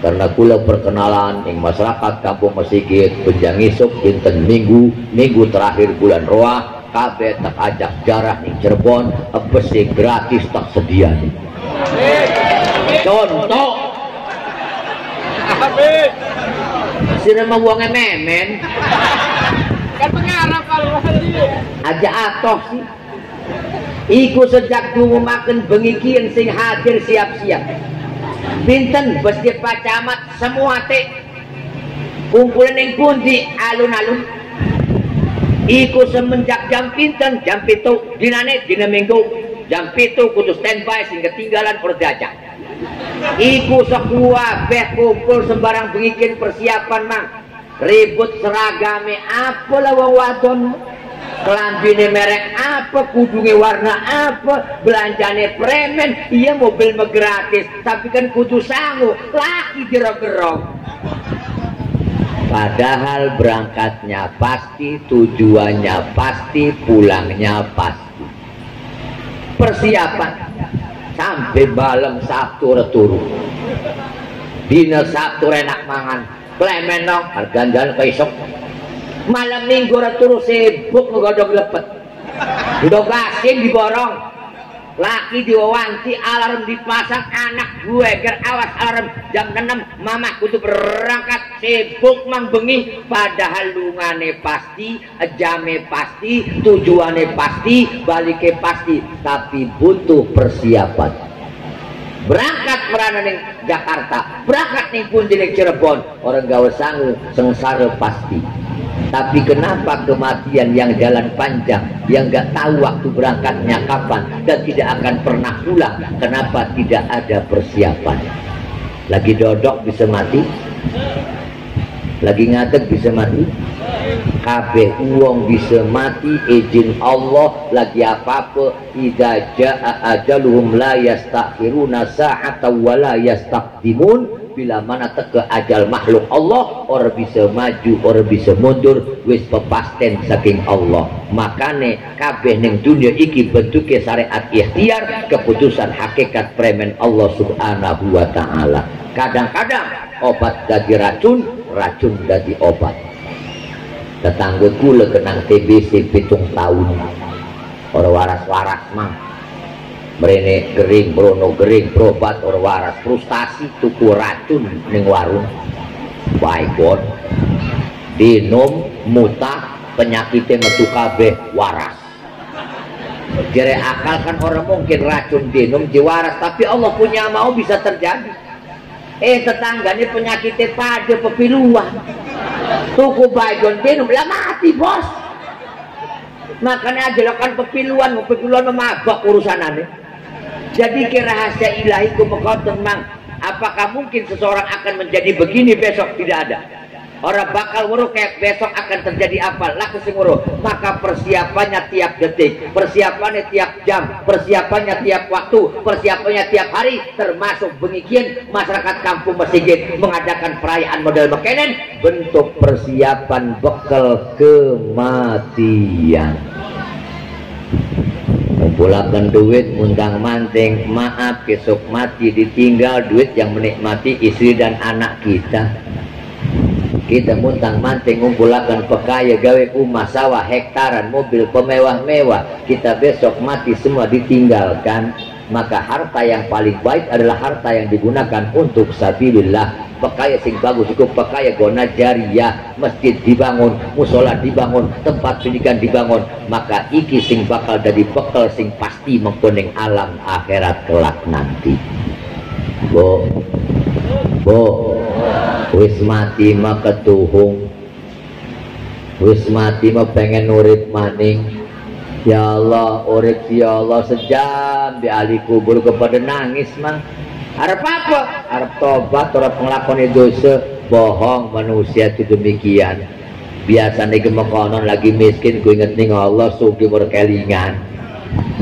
karena kula perkenalan yang masyarakat kampung Mesigit penjang isuk dinten minggu minggu terakhir bulan roa kabeh tak ajak jarah ning Cirebon besi gratis tak sedia contoh sini mau uangnya memen. Kan pengarap kalau. Aja atoh sih Iku sejak dulu makan bengikian sing hadir siap-siap. Binten besti pacamat semua teh kumpulan yang pundi? Alun-alun. Iku semenjak jam pinten? Jam pitu. Dinane dina minggu. Jam pitu kudu standby sing ketinggalan perdaja. Iku sekuah beh kumpul sembarang bengikin persiapan mang. Ribut seragame apa lah wong wadon kelambine merek apa kudunge warna apa belanjane premen iya mobil gratis tapi kan kudu sangu laki gerok-gerok. Padahal berangkatnya pasti tujuannya pasti pulangnya pasti. Persiapan. Sampai malam satu returu dina Sabtu enak mangan. Klemen dong harganjan besok malam minggu ora turu sibuk ngegodok lepet udah gasin diborong. Laki diwawanti alarm dipasang anak gue ger awas alarm. Jam 6 mama kudu berangkat. Sibuk mang bengi. Padahal lungane pasti jame pasti tujuane pasti baliknya pasti. Tapi butuh persiapan berangkat merana ning Jakarta. Berangkat ning pun di Cirebon. Orang gawe sangu sengsara pasti. Tapi kenapa kematian yang jalan panjang yang gak tahu waktu berangkatnya kapan dan tidak akan pernah pulang? Kenapa tidak ada persiapan? Lagi dodok bisa mati lagi ngadeg bisa mati? Kabeh uang bisa mati izin Allah. Lagi apa-apa idza jaa ajaluhum la yastakhiruna sa'ata wa la yastaqdimun. Bila mana teke ajal makhluk Allah orang bisa maju orang bisa mundur wis pepasten saking Allah. Makane kabeh ning dunia iki bentuknya syariat ikhtiar keputusan hakikat premen Allah subhanahu wa ta'ala. Kadang-kadang obat jadi racun racun jadi obat. Tetangga kula kenang TBC pitung tahun. Orang waras-waras mah merene gering brono gering berobat or waras. Frustasi tuku racun ning warung. Baikon dinum muta penyakitnya metu kabeh waras. Jadi akal kan orang mungkin racun dinum waras tapi Allah punya mau bisa terjadi eh tetangganya penyakitnya pada pepiluan. Tuku baikon dinum lah mati bos. Makanya aja kan pepiluan pepiluan memabak urusan aneh jadi ke rahasia ilahi kumekotun mang apakah mungkin seseorang akan menjadi begini besok? Tidak ada orang bakal wuruh kayak besok akan terjadi apa? Laku sing maka persiapannya tiap detik. Persiapannya tiap jam. Persiapannya tiap waktu. Persiapannya tiap hari. Termasuk bengikian masyarakat kampung Mesigit mengadakan perayaan model mekenen bentuk persiapan bekal kematian. Ngumpulakan duit undang manting. Maaf besok mati. Ditinggal duit yang menikmati istri dan anak kita kita muntang manting ngumpulakan pekaya gawe rumah sawah hektaran mobil pemewah-mewah. Kita besok mati semua ditinggalkan. Maka harta yang paling baik adalah harta yang digunakan untuk sabilillah. Pakaya sing bagus iku pakaya gona jariah. Masjid dibangun musola dibangun tempat pendidikan dibangun. Maka iki sing bakal jadi bekal sing pasti mengkuning alam akhirat kelak nanti. Bo bo. Wis mati mah ketuhung. Wis mati mah pengen urip maning. Ya Allah, urip ya Allah sejam di ahli kubur kepada nangis mang Arab apa? Arab tobat orang penglakon dosa. Bohong manusia itu demikian. Biasanya gemekonon lagi miskin gue inget nih Allah sugi berkelingan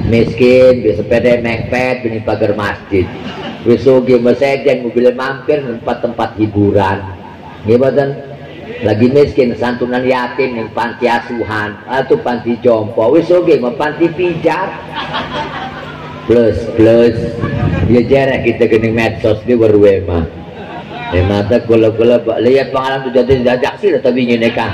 miskin bisa sepeda mengpet ini pagar masjid. Gue sugi mesejen mobil mampir tempat-tempat hiburan. Ngibatan lagi miskin santunan yatim yang panti asuhan atau panti jompo. Wis oke panti pijat plus plus. Ya jarak kita kena medsos di berwema ya mata kula-kula lihat pengalaman tu jadi jajak sih tapi nikah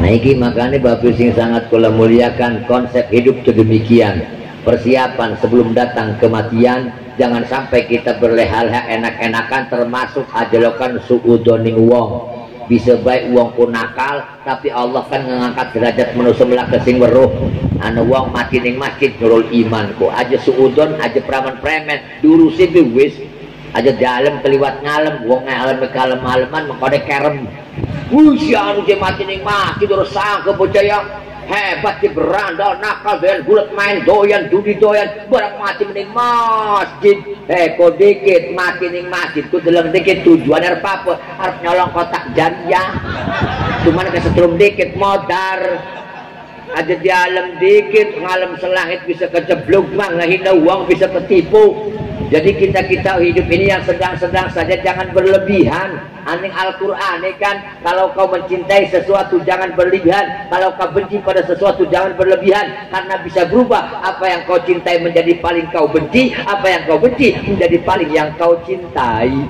nah ini makanya bapak sing sangat kula muliakan konsep hidup sedemikian persiapan sebelum datang kematian jangan sampai kita berleha-leha enak-enakan termasuk ajelokan suudoning wong. Bisa baik uang pun nakal tapi Allah kan mengangkat derajat manusia melak ke sing weruh. Anu uang mati ning masjid nurul iman kok aja suudon aja praman premen diurusin wis aja dalam keliwat ngalem uang ngalem kalem maleman mengkode kerem. Wih, anu mati ning masjid terus sangka bocah hebat di berandal nakal doyan bulat main doyan judi doyan barang mati mending masjid. Eh kok dikit mati ning masjid ku dalam dikit tujuan harap apa? Harap nyolong kotak jariah cuman kesetrum dikit modar. Aja di alam dikit ngalam selangit bisa keceblok mah ngahina uang bisa ketipu jadi kita kita hidup ini yang sedang-sedang saja jangan berlebihan. Aning Al-Quran ini kan? Kalau kau mencintai sesuatu jangan berlebihan. Kalau kau benci pada sesuatu jangan berlebihan. Karena bisa berubah. Apa yang kau cintai menjadi paling kau benci apa yang kau benci menjadi paling yang kau cintai.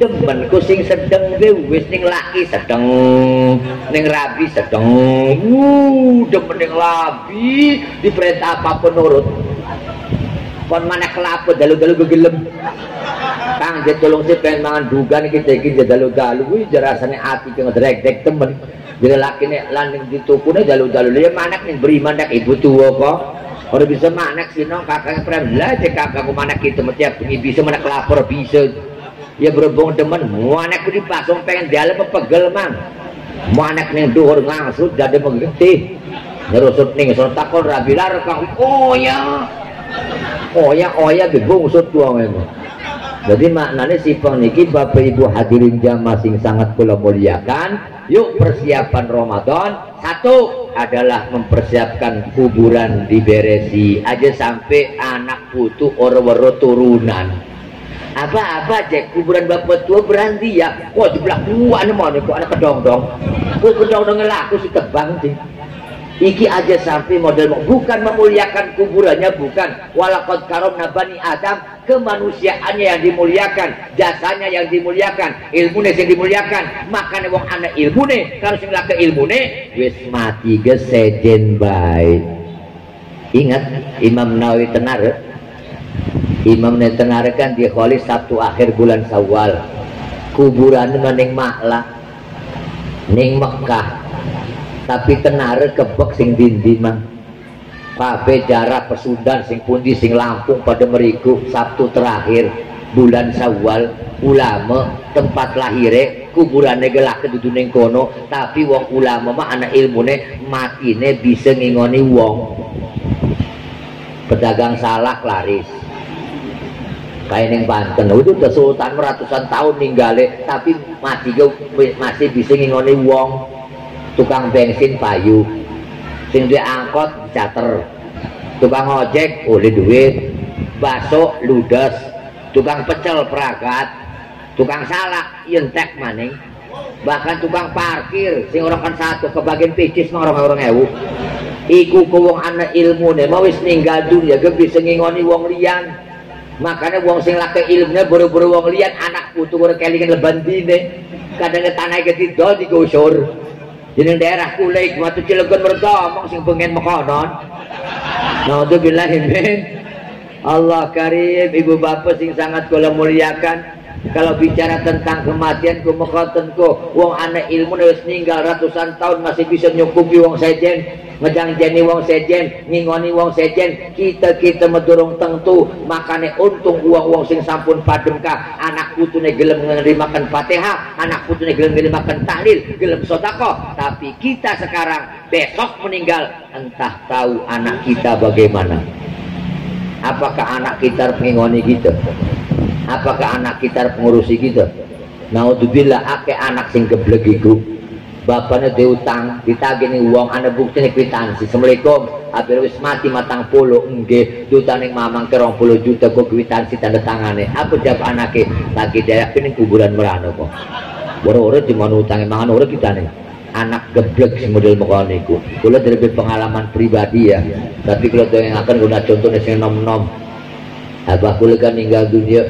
Demen sing sedeng wis ning laki sedeng ning rabi sedeng. Uh demen ning labi diperintah apa penurut kon mana kelapa dalu-dalu gegelem kang dia tolong si pengen mangan duga nih kita iki dalu-dalu. Kuwi jerasane ati ke ngedrek-drek temen. Jadi laki nih landing di tukune dalu-dalu. Dia manak nih beri manak ibu tua kok. Orang bisa manak sih nong kakaknya pernah lah cek kakakku manak itu tiap bisa manak lapor bisa. Ya berhubung teman mau anak di pasung pengen dalam pegel mang. Mau anak nih duhur ngangsut jadi mengerti ngerusut nih takon rabilar kang oh ya ya dibungsut tua memang jadi maknanya si niki Bapak Ibu hadirin jamaah sing sangat kula muliakan. Yuk persiapan Ramadan. Satu adalah mempersiapkan kuburan diberesi aja sampai anak putu orang turunan. Apa-apa cek kuburan bapak tua berhenti ya. Kok belakang tua nih kok anak kedong dong kok kedong dong laku si tebang sih iki aja sampai model bukan memuliakan kuburannya bukan. Walakot karom nabani adam kemanusiaannya yang dimuliakan jasanya yang dimuliakan ilmunya yang dimuliakan. Makanya wong anak ilmune kalau sing laka ilmune wis mati gesejen baik ingat Imam Nawawi tenar Imam netenarikan di kholi Sabtu akhir bulan Sawal kuburan ning maklah ning Mekah tapi tenare kebek sing dindi mah Pabe jarak pesudan sing pundi sing Lampung pada meriku Sabtu terakhir bulan Sawal ulama tempat lahire kuburane gelak kedudu ning kono. Tapi wong ulama mah anak ilmune matine bisa ngingoni wong. Pedagang salah laris. Neng Banten. Itu udah sultan ratusan tahun ninggale tapi masih masih bisa ngingoni wong tukang bensin payu. Sing dia angkot cater. Tukang ojek oleh duit. Baso ludes. Tukang pecel peragat. Tukang salak yentek maning. Bahkan tukang parkir sing orang kan satu kebagian picis mah orang-orang ewu iku kuwong anak ilmu nih mau wis ninggal dunia gak bisa ngingoni wong liyan. Makanya wong sing lake ilmunya buru-buru wong liat anak putu kelingan leban kadang tanah ke dol digosor jadi daerah kulai waktu cilegon berdomong sing pengen mekonon nah itu bilahin Allah karim ibu bapak sing sangat kula muliakan kalau bicara tentang kematian ku mekhotenku wong anak ilmu harus ninggal ratusan tahun masih bisa nyukupi wong sejen ngejang jeni wong sejen ngingoni wong sejen kita kita mendorong tentu makanya untung uang uang sing sampun padem ka anak putune gelem makan fatihah anak putune gelem makan tahlil gelem sodako tapi kita sekarang besok meninggal entah tahu anak kita bagaimana. Apakah anak kita mengingoni kita apakah anak kita pengurusi kita naudzubillah ake anak sing geblek iku. Bapaknya diutang ditagih nih uang anda bukti nih kwitansi assalamualaikum. Hampir wis mati matang puluh enggak duta nih mamang kerong puluh juta gue kwitansi tanda tangannya aku jawab anaknya lagi dia ini kuburan merana kok. Orang-orang cuma utangnya mangan orang kita nih anak geblek model mukanya itu kalau dari pengalaman pribadi ya. Tapi kalau yang akan guna contohnya sing nom-nom abah kula kan ninggal dunia.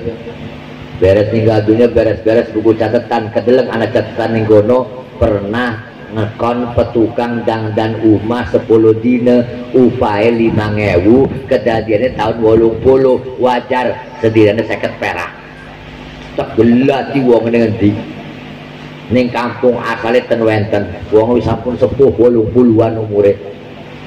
Beres ninggal dunia beres-beres buku catatan. Kedeleng anak catatan yang gono pernah ngekon petukang dang dan umah 10 dina upaya 5000 kedadiannya tahun 80 wajar sedirane seket perak. Tak gelati wong dengan di ning kampung asale ten wenten. Wong wis sampun sepuh 80-an umure.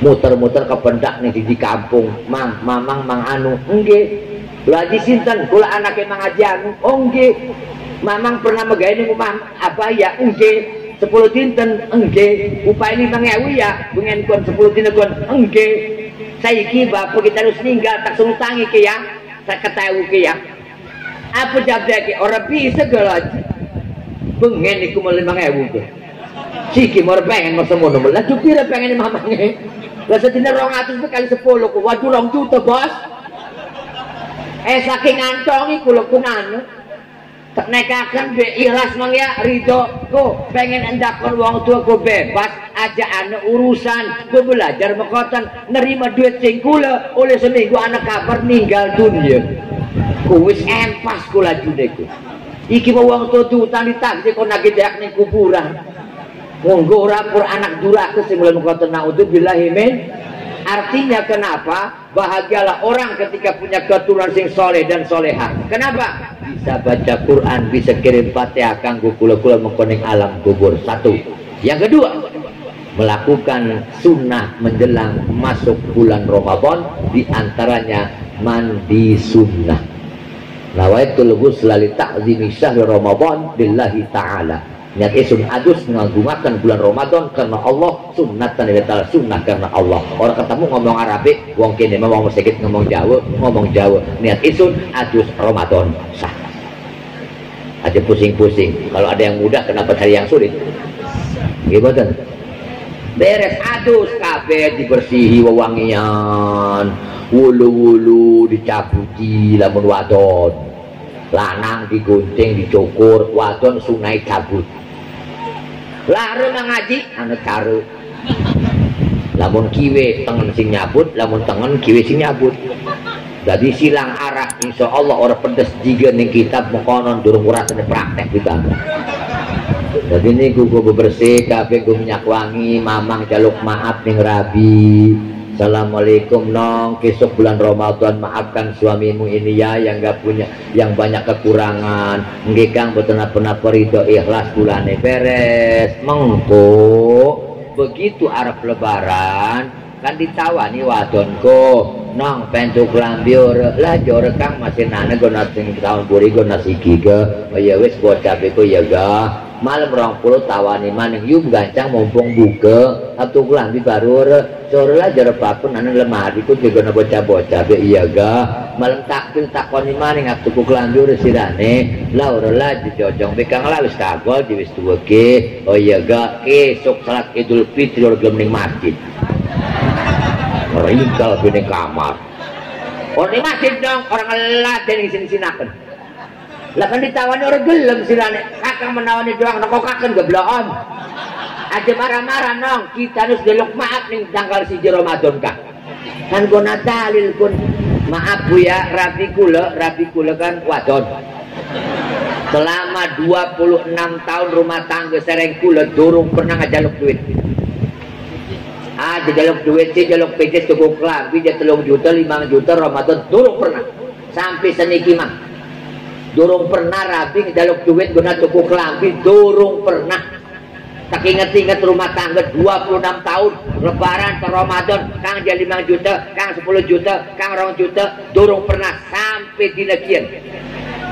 Muter-muter ke pendak nih di kampung. Mang mamang mang anu. Nggih lagi sinten? Kula anaknya mang aji anu mamang pernah megawe rumah apa ya nggih. Sepuluh dinten? Enggak upaya ini bang ewi ya. Pengen kon sepuluh dinten kon? Enggak saya bapak kita harus ninggal tak sungguh tangi ke ya. Saya ketahui ke ya. Apa jawab orang bisa lagi pengen iku lima ewu ke siki mau pengen mau nomor lah cupir pengen mamangnya lah rong atus kali sepuluh waduh rong juta bos eh saking antongi kula pun anu nekakan be ikhlas mang ya ridho. Ko pengen endakon wong tua ko bebas aja anak urusan. Ko belajar mekotan nerima duit sing kula. Oleh seminggu anak kabar meninggal dunia. Ko wis empas kula judeku iki mau wong tua utang ditakdir kok nagih dak ning kuburan. Monggo ora pur anak duraka sing mulai mekotan naudzubillahi artinya kenapa? Bahagialah orang ketika punya keturunan sing soleh dan soleha kenapa? Bisa baca Quran bisa kirim fatihah kanggo kula-kula mengkoning alam kubur. Satu. Yang kedua melakukan sunnah menjelang masuk bulan Ramadan di antaranya mandi sunnah. Nawaitul ghusla li ta'zimi syahr Ramadan billahi ta'ala niat isun adus mengagungakan bulan Ramadan karena Allah sunnatan ila sunnah karena Allah. Orang ketemu ngomong Arabi wong kene ngomong sedikit ngomong Jawa ngomong Jawa. Niat isun adus Ramadan sah. Aja pusing-pusing. Kalau ada yang mudah kenapa cari yang sulit? Gimana beres adus kabeh dibersihi wewangian. Wulu-wulu dicabuti lamun wadon. Lanang digunting dicukur wadon sunai cabut lare mengaji anu caru lamun kiwe tengen sing nyabut lamun tengen kiwe sing nyabut. Jadi silang arah insya Allah orang pedes jika nih kitab mengkonon durung urasane praktek kita jadi ini gue bersih kafe gue minyak wangi mamang jaluk maaf nih rabi Assalamualaikum nong. Besok bulan Ramadan maafkan suamimu ini ya yang gak punya yang banyak kekurangan. Ngekang betul pernah perido ikhlas bulan beres. Mengko begitu Arab lebaran kan ditawani wadonku. Nong pentuk lambiur lah jor kang masih gona sing tahun puri gona siki ke oh ya wis bocah ya ga malam rong puluh tawani maning yum gancang mumpung buka atau lambi baru sore lah jare pakun ana lemari ku juga bocah-bocah. Be iya ga? Malam takbil takoni maning ak tuku klambi ora sirane. La ora la dijojong. Be kang la wis kagol di wis tuweke oh iya ga? Esuk salat Idul Fitri ora gelem ning masjid. Ringkal bene kamar. Oh ning masjid dong orang ngeladen sini-sinaken lah kan ditawani orang gelem sirane. Kakang menawani doang nekokaken gebloon aja marah-marah nong. Kita harus delok maaf nih tanggal si Ramadan kah kan guna dalil pun. Maaf bu ya. Rapi kula rapi kula kan wadon. Selama 26 tahun rumah tangga sereng kula durung pernah ngajaluk duit. Ah jaluk duit sih jaluk PC cukup lambi dia telung juta lima juta Ramadan durung pernah. Sampai seniki mah durung pernah rapi jaluk duit guna cukup lambi durung pernah. Tak inget-inget rumah tangga 26 tahun lebaran ke Ramadan kang jadi 5 juta kang 10 juta kang rong juta durung pernah sampai di legian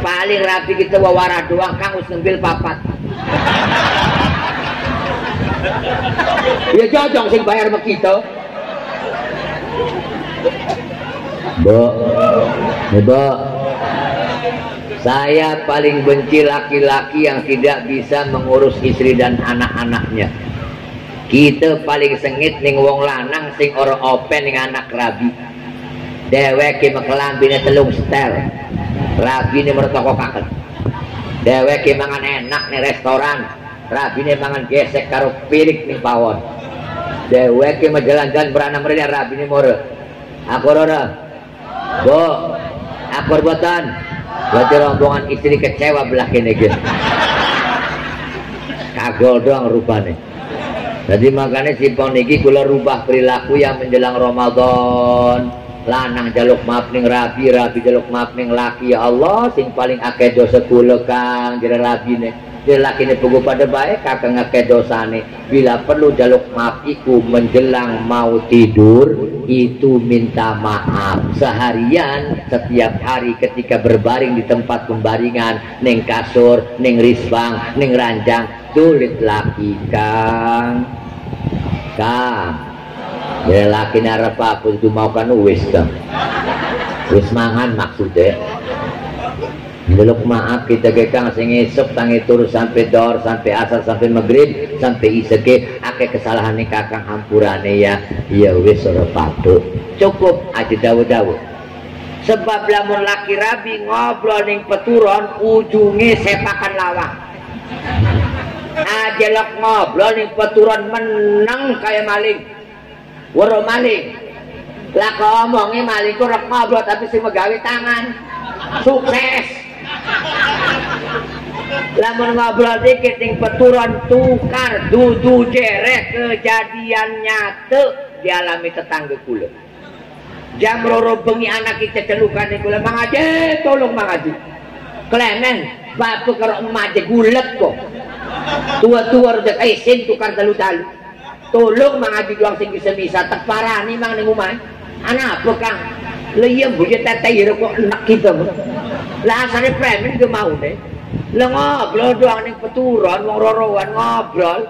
paling rapi kita wawara doang kang us ngambil papat. Ya jojong sing bayar sama kita. Mbak, Mbak, saya paling benci laki-laki yang tidak bisa mengurus istri dan anak-anaknya. Kita paling sengit ning wong lanang sing ora open ning anak rabi. Deweke mekelambine telung setel. Rabine mertokokaken. Deweke mangan enak nih restoran. Rabine mangan gesek karo pirik ning pawon. Deweke jalan-jalan berana mrene rabine mure. Aku ora. Bo, aku buatan berarti rombongan istri kecewa belah kene gitu kagol doang rupanya jadi makanya si niki kula rubah perilaku yang menjelang Ramadan. Lanang jaluk maaf ning rabi rabi jaluk maaf ning laki ya Allah sing paling akeh dosa kula kang jere rabi nih laki ini pugu pada baik kakak ngake dosane bila perlu jaluk maaf iku menjelang mau tidur itu minta maaf. Seharian setiap hari ketika berbaring di tempat pembaringan neng kasur neng risbang neng ranjang tulis laki kang kang ya laki nara apa itu mau kan wis kang wis mangan maksudnya Belok maaf kita kekang sing esok tangi turu sampai dor sampai asar sampai maghrib sampai iseke ake kesalahan nih kakang hampurane ya. Ya wis ora patut cukup aja dawu dawu sebab lamun laki rabi ngobrol ning peturon ujungnya sepakan lawak ajelok ngobrol ning peturon menang kayak maling. Waro maling. Lah ngomongnya maling ku ngobrol tapi si megawi tangan. Sukses lamun ngobrol dikit ning peturon tukar dudu jerek kejadian nyata dialami tetangga kula. Jam roro bengi anak kita celukan kula Mang Haji tolong Mang Haji. Kelenen bapak karo emak aja gulet kok. Tua-tua udah isin tukar dalu-dalu. Tolong Mang Haji doang sing bisa-bisa teparani Mang ning omah. Anak apa Kang lah iya bu ya teteh kok enak kita lah asane premen ke mau deh. Lah ngobrol doang ning peturon wong rorowan ngobrol.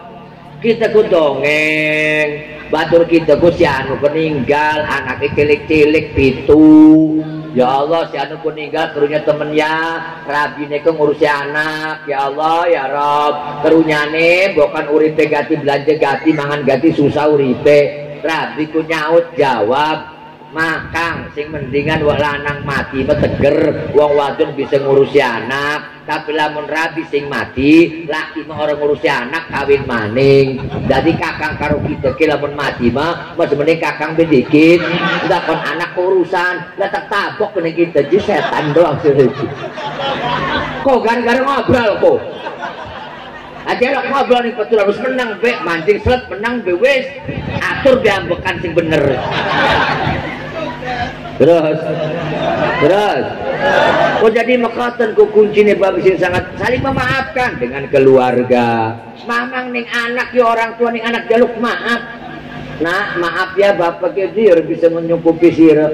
Kita ku dongeng batur kita ku si anu peninggal anaknya cilik-cilik pitu. Ya Allah si anu peninggal kerunya temen ya. Rabi ke ngurusi anak. Ya Allah ya Rob. Kerunya nih bukan uripe gati belanja gati mangan gati susah uripe rabi ku nyaut jawab makang sing mendingan wong lanang mati teger wong wadon bisa ngurusi anak. Tapi lamun rabi sing mati laki mah orang ngurusi anak kawin maning. Jadi kakang karo kita ke lamun mati mah masih mending kakang bedikit udah kon anak urusan lah tak tabok kena kita jadi setan doang sih. Kok gara-gara ngobrol kok? Aja lo ngobrol nih betul harus menang be. Mancing selet menang be wes atur diambekan sing bener terus. Terus. Oh jadi makatan ku kuncinya babi sing sangat saling memaafkan dengan keluarga. Mamang ning anak ya orang tua ning anak jaluk maaf. Nah maaf ya bapak ya bisa menyukupi sira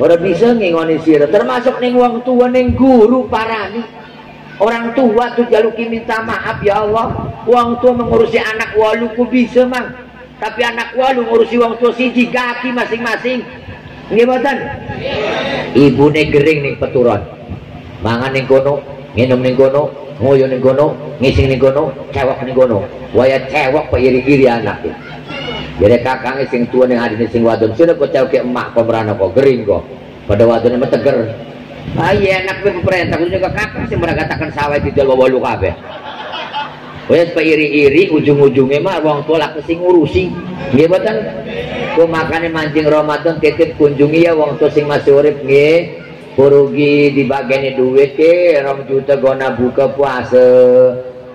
orang bisa ngingoni sira termasuk ning wong tua ning guru parani. Orang tua tuh jaluki minta maaf ya Allah. Wong tua mengurusi anak waluku bisa mang. Tapi anak walu ngurusi wong tua siji gaki masing-masing Nggih mboten? Ibune gering ning peturon. Mangan ning kono, minum ning kono, ngoyo ning kono, ngising ning kono, cewek ning kono. Waya cewek kok iri-iri anak. Jadi kakang sing tua ning adine sing wadon sira kok cewek emak kok merana kok gering kok. Pada wadone meteger. Ah iya enak kowe perintah juga kakang sing meragatakan sawah dijual walu kabeh. Wes iri-iri ujung-ujungnya mah wong tua lak sing ngurusi. Nggih mboten? Ku makane mancing Ramadan titip kunjungi ya wong tua sing masih urip nggih. Kurugi dibageni duit ke rong juta gona buka puasa.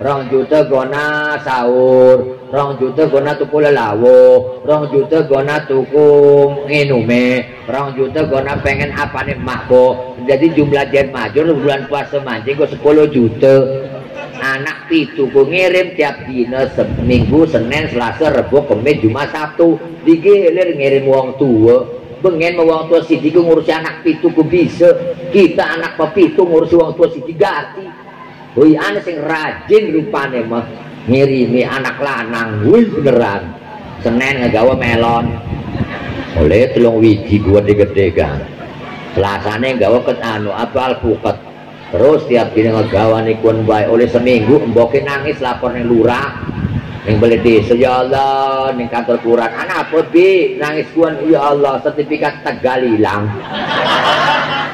Rong juta gona sahur, rong juta gona tuku lelawo, rong juta gona tuku nginume, rong juta gona pengen apa nih makbo. Jadi jumlah jen majur bulan puasa mancing gue 10 juta anak pitu ngirim tiap dina seminggu Senin Selasa Rebo Kamis Jumat Sabtu. Digilir ngirim uang tua. Bengen uang tua siji ku ngurusi anak pitu ku bisa. Kita anak pepitu ngurusi uang tua siji ganti. Wih anak sing rajin rupane mah ngirimi anak lanang. Wih beneran. Senin ngegawa melon. Oleh telung wiji gua digede kan Selasane gawa ket anu apa alpukat terus tiap dina ngegawan ikun baik. Oleh seminggu mboke nangis lapor ning lurah. Ning beli desa ya Allah kantor kuran anak apa bi? Nangis kuan ya Allah sertifikat tegal hilang.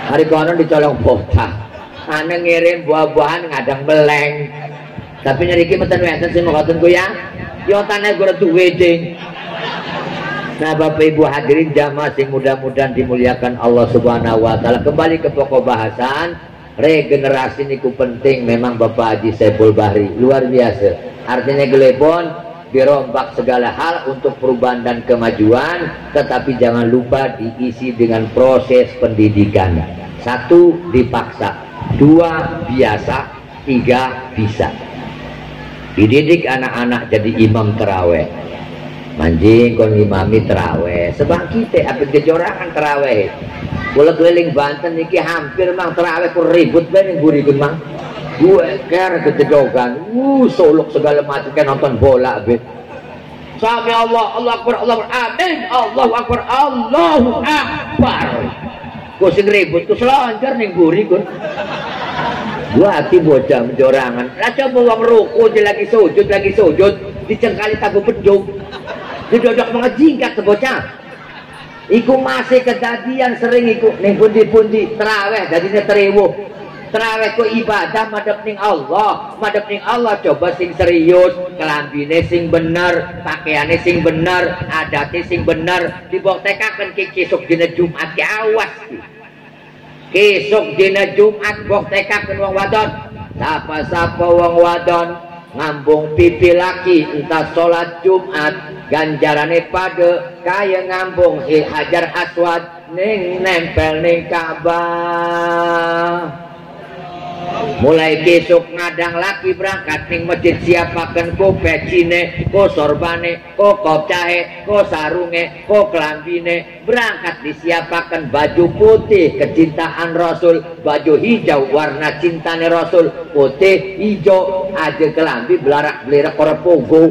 Hari kono dicolong bota ana ngirim buah-buahan ngadang beleng tapi nyari ki meten wenten sing ngoten ku ya. Yo tanah gue duwe ding Nah Bapak Ibu hadirin jamaah sing mudah-mudahan dimuliakan Allah Subhanahu wa taala. Kembali ke pokok bahasan regenerasi niku penting memang Bapak Haji Saiful Bahri. Luar biasa. Artinya gelepon dirombak segala hal untuk perubahan dan kemajuan tetapi jangan lupa diisi dengan proses pendidikan. Satu dipaksa. Dua biasa. Tiga bisa. Dididik anak-anak jadi imam terawih. Manjing kon imami terawih. Sebab kita apa kejorangan terawih Kula keliling Banten iki hampir mang terawih ku ribut bae ning burikun mang. Gue ker kejedogan. Uh solok segala macam kan nonton bola be. Sami Allah, Allah Akbar, Allah Akbar, Amin, Allahu Akbar, Allahu Akbar. Gue sing ribut, gue selancar nih buri gue. Gue hati bocah menjorangan. Coba uang ruku dia lagi sujud, lagi sujud, dicengkali tabu pedung. Didodok mengejingkat ke bocah. Iku masih kejadian sering iku. Ning pundi-pundi terawih dadine teriwu terawih ku ibadah madep ning Allah. Madep ning Allah coba sing serius. Kelambine sing bener pakaiane sing bener adate sing bener. Diboktekaken ki kisuk dina Jumat ki awas kisuk dina Jumat boktekaken wong wadon. Sapa-sapa wong wadon? Ngambung pipi laki entah sholat Jumat ganjarane pada kaya ngambung hajar aswad ning nempel ning Ka'bah mulai besok ngadang lagi berangkat ning masjid siapakan ko pecine ko sorbane ko kopcahe ko sarunge ko kelambine. Berangkat disiapakan baju putih kecintaan Rasul baju hijau warna cintanya Rasul putih hijau aja kelambi belarak belirak korpogo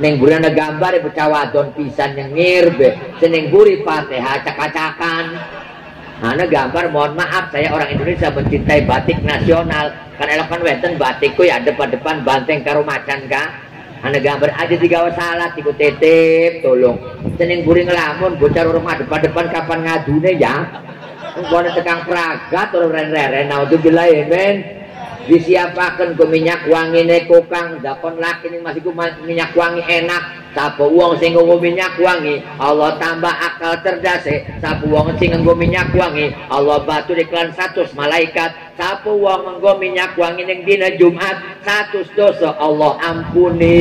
neng gurana gambar becawadon pisan yang ngirbe seneng guri fatihah acak-acakan Ana gambar mohon maaf saya orang Indonesia mencintai batik nasional. Kan elokan weten batikku ya depan-depan banteng karo macan ka Ana gambar aja tiga salah tiku titip tolong. Sening buri ngelamun bocah rumah depan-depan kapan ngadune ya. Engkau tekan peragat orang ren-ren naudzubillah ya men disiapakan ke minyak wangi neko kang? Dakon laki ini masih minyak wangi enak. Sapa uang sing nggo minyak wangi Allah tambah akal cerdas e sapa uang sing nggo minyak wangi Allah batu iklan satu malaikat. Sapa uang nggo minyak wangi ning dina Jumat satu dosa Allah ampuni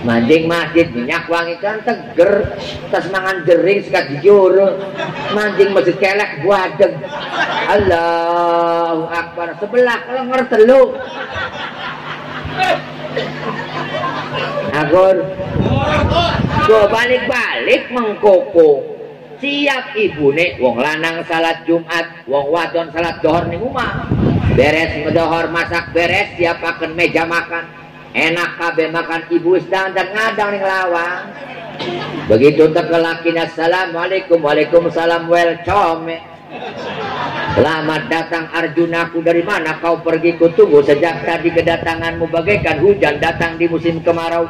Manjing masjid minyak wangi kan teger. Tas mangan jering sekat jujur Manjing masjid kelek buadeg Allahu Akbar. Sebelah lenger telu. Agur. Go balik-balik mengkoko. Siap ibu nih wong lanang salat Jumat wong wadon salat dohor nih rumah. Beres dohor masak beres siapakan meja makan enak kabeh makan ibu sedang dan ngadang ning lawang. Begitu tekelaki assalamualaikum waalaikumsalam welcome Selamat datang Arjunaku. Dari mana kau pergi? Kutunggu sejak tadi kedatanganmu. Bagaikan hujan datang di musim kemarau.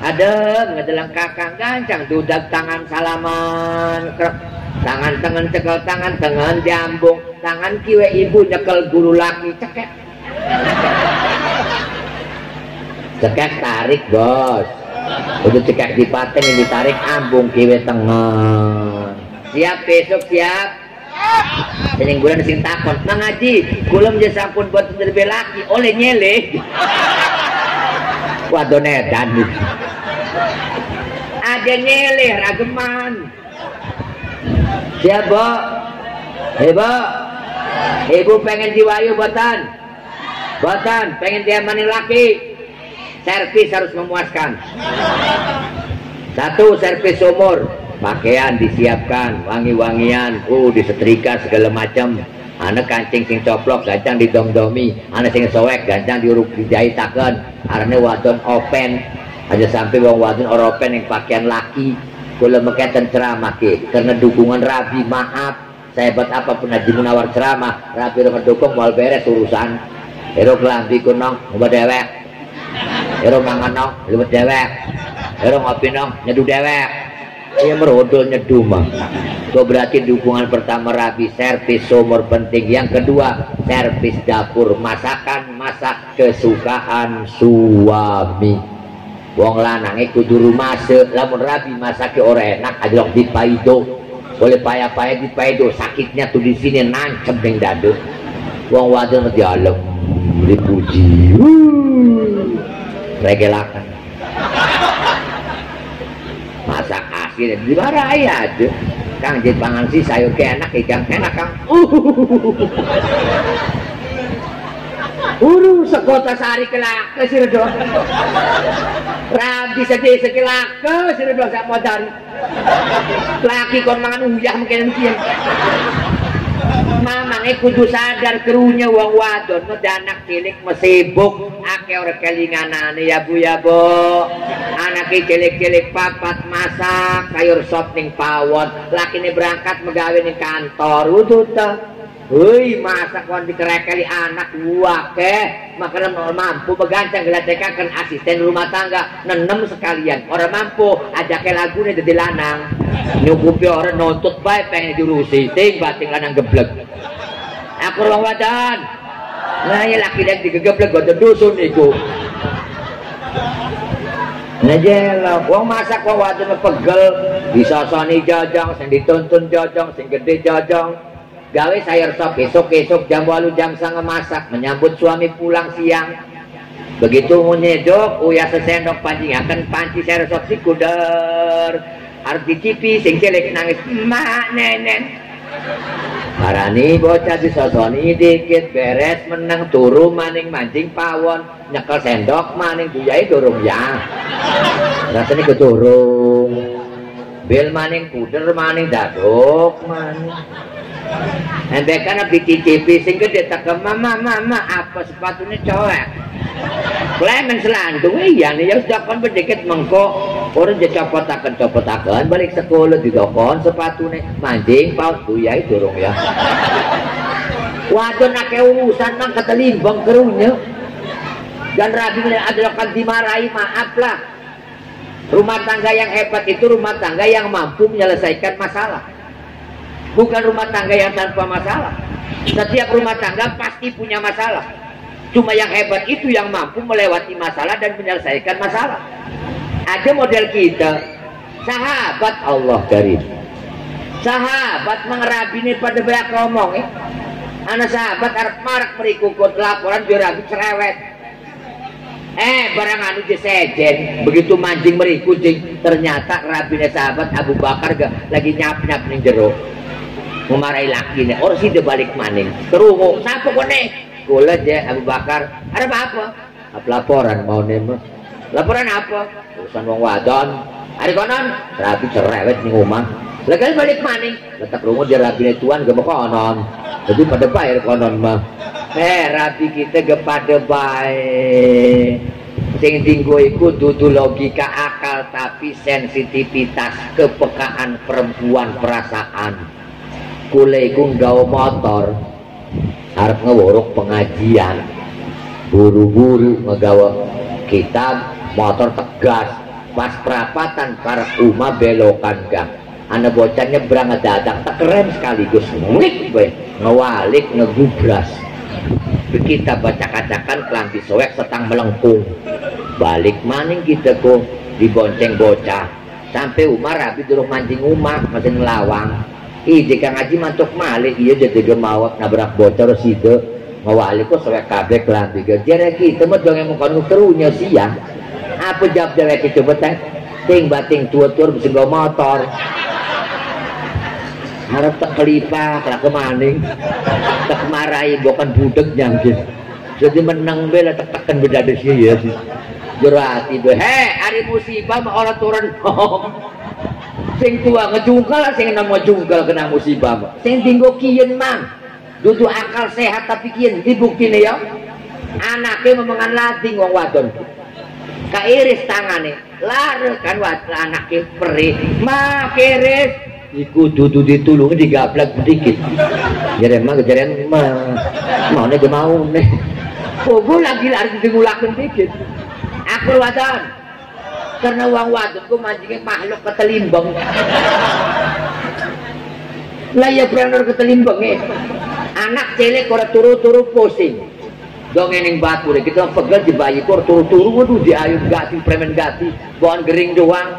Ada ngedelang kakang. Gancang dudak tangan salaman. Tangan tangan cekel tangan tangan jambung. Tangan kiwe ibu nyekel guru laki. Cekek cekek tarik bos udah cekek di paten yang ditarik ambung kiwe tengah siap besok siap Sening bulan sing takon, Mang Haji, kula menjadi sampun buat lebih laki oleh nyele. Waduh nedan Ada nyele rageman. Siap, Bo? Ibu, Ibu pengen diwayu buatan? Buatan, pengen diamani laki? Servis harus memuaskan. Satu servis umur. Pakaian disiapkan wangi-wangian uh disetrika segala macam. Anak kancing sing coplok gancang didomdomi. Anak sing soek gancang diuruk dijahitakan karena wadon open. Aja sampai wong wadon oropen yang pakaian laki. Kula meketen ceramah ke karena dukungan rabi maaf. Saya buat apa pun haji munawar ceramah rabi mendukung wal beres urusan. Ero kelambi kunong, ngobat dewek, Ero mangan nong, lewat dewek. Ero ngopi nong, nyeduh dewek. Iya merodol nyeduh mah. Itu berarti dukungan pertama rabi servis sumur penting. Yang kedua servis dapur masakan masak kesukaan suami. Wong lanang kudu rumah se lamun rabi masak ora enak ajlok dipaido. Boleh payah-payah dipaido sakitnya tuh di sini nancem ning dadu. Wong wadon di alam dipuji. Uh regelakan masak asin dimarahi aja kang jadi pangan sih sayur ke enak ikan enak kang Uru sekota sehari kelaka sih redo. Rabi sedih sekelaka sih redo sak modal. Laki kon mangan uyah mungkin kieu mamang kudu sadar kerunya wong wadon no anak cilik mesibuk ake ora kelinganane ya bu ya bu. Anak cilik-cilik papat masak sayur sop ning pawon. Laki ini berangkat megawe ning kantor. Udut Hei, masa kon dikerekeli anak wake, makanya mau mampu begancang gelatekakan asisten rumah tangga, nenem sekalian. Orang mampu, ajaknya lagu nih jadi lanang. Nyukupi orang nuntut baik pengen diurusi, ting bating lanang geblek. Aku ruang wadan. Nah, ya laki dan digeblek gue dusun itu. Jelas, wong masak wong wajan pegel, disosoni jajang, sing dituntun jajang, sing gede jajang, gawe sayur sop esok-esok jam walu jam sangat masak menyambut suami pulang siang. Begitu menyedok uya sesendok pancing akan panci sayur sop si kuder. Harus dicipi sing cilik nangis mak nenen. Marani bocah disosoni dikit beres menang turu maning mancing pawon nyekel sendok maning buyai durung ya. Rasanya keturung. Bil maning kuder maning dadok maning Ente kan dicicipi sing gede tak ke mama mama apa sepatunya cowek. Klemen selantung iya nih yang sudah kon berdikit mengko orang jadi copot akan copot akan balik sekolah di dokon sepatu nih mancing paus tuh ya itu dong ya. Waduh nak urusan mang kata limbang kerunya dan rabi adalah kan dimarahi maaf lah. Rumah tangga yang hebat itu rumah tangga yang mampu menyelesaikan masalah bukan rumah tangga yang tanpa masalah. Setiap rumah tangga pasti punya masalah. Cuma yang hebat itu yang mampu melewati masalah dan menyelesaikan masalah. Ada model kita sahabat Allah dari. Sahabat mengerabini pada banyak ngomong eh. anak sahabat harap marak berikut laporan diragu cerewet. Eh barang anu sejen begitu mancing merikut ternyata rabine sahabat Abu Bakar gak? Lagi nyap nyap nih jeruk memarahi laki nih orang sih balik maning. Terus siapa kok nih kula aja Abu Bakar. Ada apa apa laporan mau nih laporan apa? Urusan wong wadon. Hari konon? Rapi cerewet nih rumah. Lagi balik maning. Letak rumah dia rapi tuan gak konon. Jadi pada bayar konon mah eh rapi kita gak pada baik. Sing tinggu iku dudu logika akal tapi sensitivitas kepekaan perempuan perasaan kule iku nggawa motor. Arep ngeworok pengajian. Buru-buru ngegawa kitab motor tegas pas perapatan para umma belokan gang. Anak bocah nyebrang dadak tak keren sekaligus. Ngik gue ngewalik ngegubras. Kita baca kacakan kelambi soek setang melengkung. Balik maning kita kok dibonceng bocah. Sampai Umar rapi durung mancing umah masih ngelawang Ih, jika ngaji mantuk malik iya jadi gemawat nabrak bocor situ ngawali kok sore kabeh kelambi ke jere kita mah jangan mau kanu kerunya siang apa jawab jere kita beteng ting bating tua tua bisa gak motor. Harap tak kelipa kelak kemaning. Tak marahi bukan budek nyangkis jadi menang bela tak tekan beda di sini ya sih jerati heh hari musibah orang turun sing tua ngejungkal sing nama jungkal kena musibah sing tinggo kian mang. Dudu akal sehat tapi kian dibukti nih ya. Anaknya memengan lading wong wadon. Kairis tangane. Lare kan anaknya perih mak iris iku dudu ditulung digablak sedikit. Jaren mah jaren mah mau nih mau nih oh lagi lari digulakan dikit aku wadon karena uang wadon ku mancingnya makhluk ketelimbang lah ya berenor ketelimbang eh anak celek kora turu-turu pusing. Dong yang batu deh kita pegal di bayi kor turu-turu. Waduh di ayun gati premen gati. Bahan gering doang.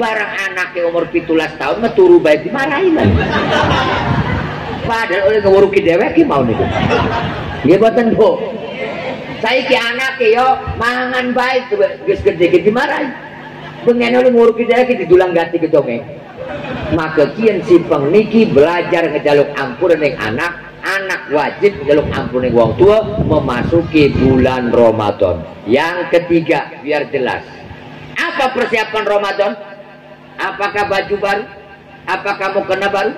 Barang anaknya umur pitulas tahun mah turu bayi dimarahin lah padahal oleh ngewuruki dewek mau nih dia buatan bu saya ki anak yo mangan baik tuh gede gede dimarahin pengen oleh nguruk kita kita dulang ganti ke dongeng maka kian si niki belajar ngejaluk ampun yang anak anak wajib ngejaluk ampun yang wong tua memasuki bulan Ramadan. Yang ketiga biar jelas. Apa persiapan Ramadan? Apakah baju baru? Apakah mau kena baru?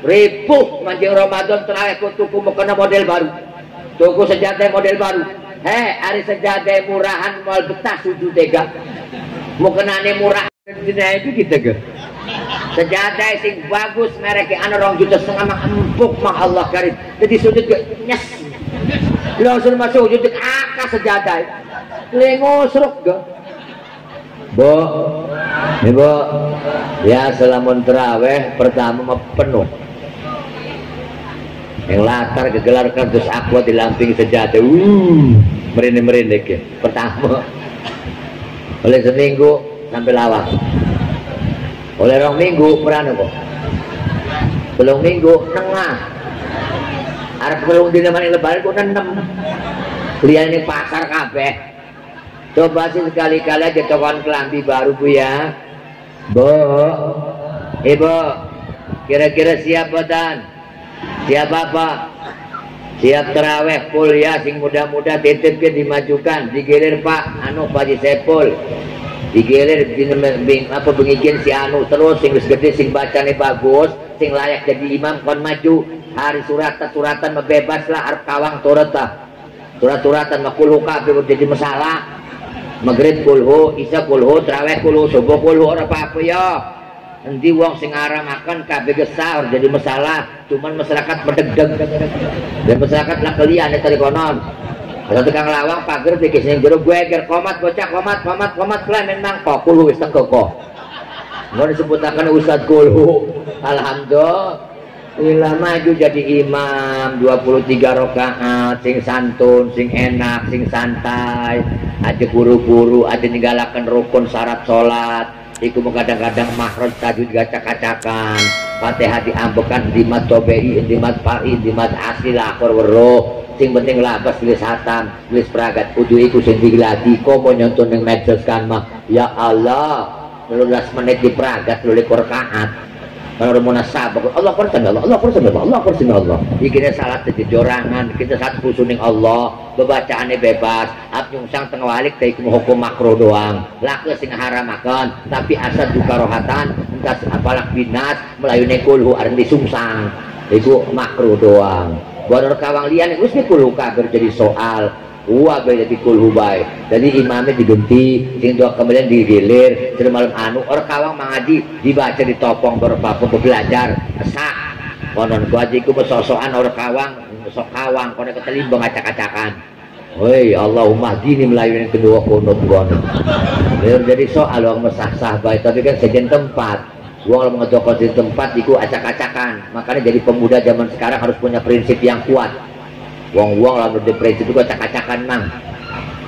Ripuh mancing Ramadan terakhir tuku mau kena model baru. Tuku sejadah model baru heh hari sejadah murahan mal betah suju tega. Mau kenane murah dina itu kita ke sejadah sing bagus merek ana rong juta setengah mah empuk mah Allah karim. Jadi sujud ke nyes. Langsung masuk sujud akak sejadah lengosrok ga Bo, ini bo, ya selamun teraweh pertama mah penuh. Yang latar kegelar kardus aqua di lamping sejadah, uh, merinding merinding ya. Pertama, oleh seminggu sampai lawas oleh rong minggu merana kok belum minggu nengah. Arab belum di mana lebaran kok nenem. Lihat ini pasar kabeh. Coba sih sekali-kali aja tokoan kelambi baru bu ya. Bu ibu kira-kira siapa dan siapa apa? Siap teraweh kuliah sing muda-muda titip dimajukan. Digilir pak. Anu Pak Sepul digilir bing, apa bengikin si anu terus sing gede sing bacane bagus sing layak jadi imam kon maju. Hari suratan suratan bebas lah arep kawang surat suratan makul kabeh jadi masalah. Maghrib kulhu isya kulhu terawih kulhu subuh kulhu ora apa-apa ya nanti wong sing arah makan kabeh gesar jadi masalah cuman masyarakat berdeg dan masyarakat lah kalian tadi konon ada tukang lawang pagar pikir sing jero gue ger komat bocah komat komat komat klan memang kok kulu wis teko kok. Mau disebutakan Ustaz Kulu. Alhamdulillah maju jadi imam 23 rakaat sing santun, sing enak, sing santai. Aja buru-buru, aja ninggalakan rukun syarat sholat. Iku kadang-kadang makhraj tajud gacak-gacakan. Fatihah diambekan di mat tobei, di mat pari, di mat asil akhir weruh. Sing penting labas tulis hatam tulis peragat. Kudu iku sing diladi komo nyonton yang medsos kan mah ya Allah 15 menit di peragat lu kaat kalau munasabah Allah persen Allah Allah persen Allah Allah persen Allah. Ikine salat jadi jorangan kita saat kusuning Allah. Bebacaannya bebas. Ap nyungsang tengah walik dari hukum makro doang. Laku sing haramakan tapi asal juga rohatan. Entah apalak binas melayuni kulhu areng disungsang. Itu makro doang. Wadar kawang lian wis kul kafir jadi soal Di kul hubai. Jadi imamnya diganti, sing dua kemudian digilir, jadi malam anu orang kawang mangadi dibaca di topong berapa belajar sah. Konon gua aja ku besosokan orang kawang, sok kawang, konon ketelimbang acak-acakan. Woi Allahumma dini melayu yang kedua kunut kono. Jadi soal orang mesah-sah baik, tapi kan sejen tempat Uang mengedokos di tempat itu acak-acakan. Makanya jadi pemuda zaman sekarang harus punya prinsip yang kuat. Uang-uang lalu di prinsip itu acak-acakan mang.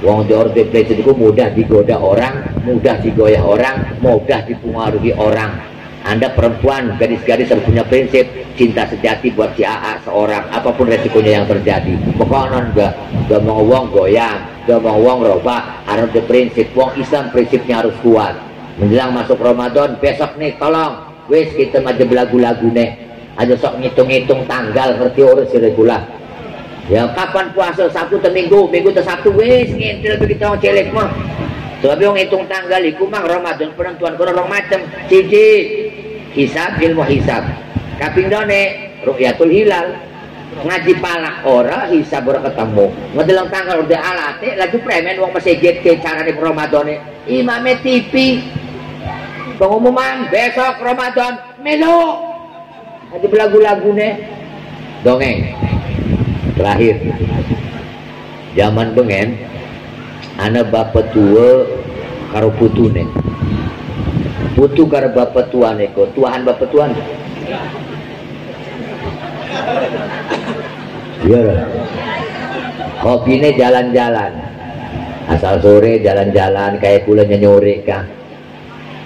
Uang di orde prinsip itu mudah digoda orang, mudah digoyah orang, mudah dipengaruhi orang. Anda perempuan, gadis-gadis harus punya prinsip cinta sejati buat si AA seorang, apa pun resikonya yang terjadi. Pokoknya enggak, enggak mau uang goyang, enggak mau uang robah, harus di prinsip. Uang Islam prinsipnya harus kuat menjelang masuk Ramadan besok nih tolong wis kita maju lagu-lagu nih aja sok ngitung-ngitung tanggal ngerti urus regulah ya kapan puasa? Sabtu ke Minggu? Ke Sabtu? Wis ngintil begitu orang celek mah. Sebab yang ngitung tanggal iku mah Ramadan penentuan kurang orang macam siji hisab ilmu hisab. Kaping done ru'yatul hilal. Ngaji palak ora hisab ora ketemu. Ngedelang tanggal udah alate lagi premen wong masjid ke cara di Ramadan imame TV pengumuman besok Ramadan. Melo ada lagu-lagu nih dongeng terakhir. Zaman bengen anak bapak tua karo putu nih putu karo bapak tua nih kok tuahan bapak tuan iya hobinya jalan-jalan. Asal sore jalan-jalan kayak kula nyore kah?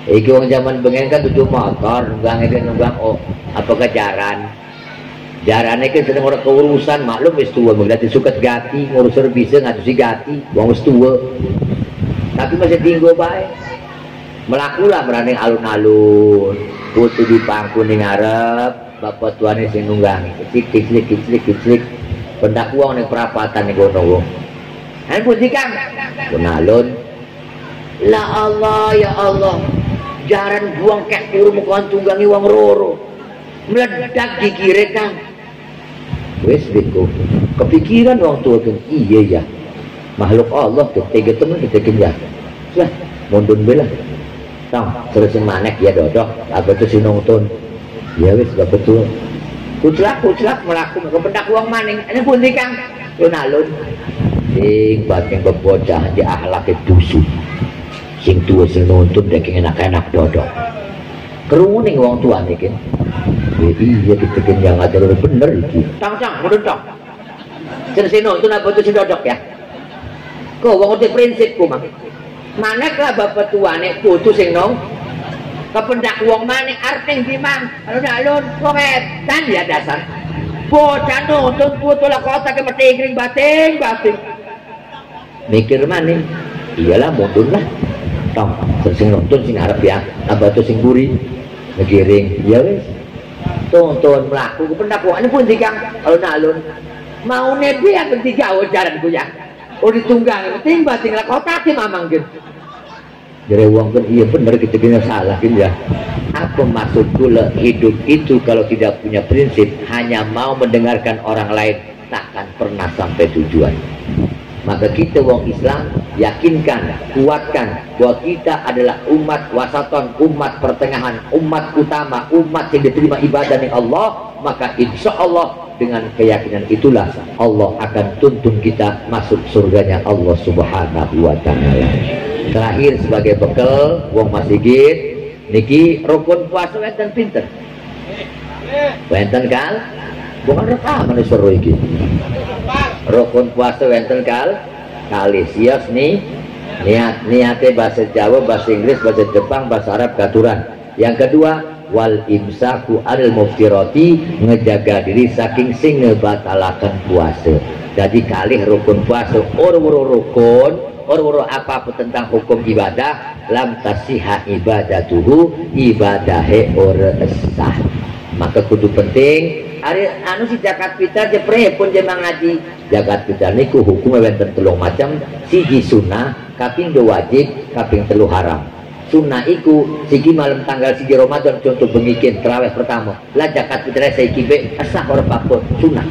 Iki wong zaman bengen kan tujuh motor, nunggang itu nunggang oh apa kejaran. Jaran kan sedang orang keurusan maklum wis tua, melihat suket gati, ngurus bisa si gati, wong wis tua. Tapi masih tinggal baik. Melakulah berani alun-alun, putu di pangku ning ngarep, bapak tuane sing nunggang, kicik kicik kicik kicik. Pendak uang ning perapatan ning gono wong. Kan putih kan? Alun. La Allah ya Allah jaran buang kek turu mukaan tunggangi wong roro meledak gigire kang wes beko. Kepikiran wong tua kan iya ya makhluk Allah tuh tega temen kita kerja lah mundun bela tong terus manek ya dodok. Apa itu si nonton ya wis gak betul. Kucelak kucelak melaku. Kependak uang maning. Ini pun kang lu nalun. Sing batin bebocah di ahlak dusu. Sing tua sing nonton dek enak-enak dodok. Kerungu nih uang tua nih kan iya kan yang ada bener iki. Tang tang mudah tang terus si nonton apa itu si dodok ya. Kok uang prinsipku mah manaklah bapak tuane putu sing nong? Kependak wong maning arting dimang alun-alun wong edan ya dasar. Bocah nuntun putu lah kota ke metingring bating bating mikir maning iyalah mundur lah. Tong sing nonton sing harap ya. Apa tuh sing buri. Ngegiring ya wes tonton melaku ini pun dikang alun-alun mau nebi yang ketiga wajaran ku ya? Oh ditunggang. Penting bating lah kota ke mamang gitu jadi uang kan iya benar kena salah kan ya. Apa maksud pula hidup itu kalau tidak punya prinsip hanya mau mendengarkan orang lain takkan pernah sampai tujuan maka kita wong Islam yakinkan kuatkan bahwa kita adalah umat wasaton umat pertengahan umat utama umat yang diterima ibadah dari Allah maka insya Allah dengan keyakinan itulah Allah akan tuntun kita masuk surganya Allah subhanahu wa ta'ala. Terakhir sebagai bekal wong masigit niki rukun puasa wenten pinter wenten kal bukan rekaman seru iki. Rukun puasa wenten kal kali sias nih. Niat niatnya bahasa Jawa bahasa Inggris bahasa Jepang bahasa Arab katuran yang kedua wal imsaku adil muftiroti ngejaga diri saking sing ngebatalakan puasa. Jadi kali rukun puasa ur-ur rukun uru-uru apa tentang hukum ibadah lam tasiha ibadatuhu ibadahe ora sah. Maka kudu penting hari anu si jakat fitrah jepre pun jemang ngaji jakat fitrah niku hukumnya wenten telung macam. Siji sunnah kaping dua wajib kaping telu haram sunnah iku sigi malam tanggal siji Ramadan contoh bengikin terawih pertama lah jakat fitrah saya kibe asah papun sunnah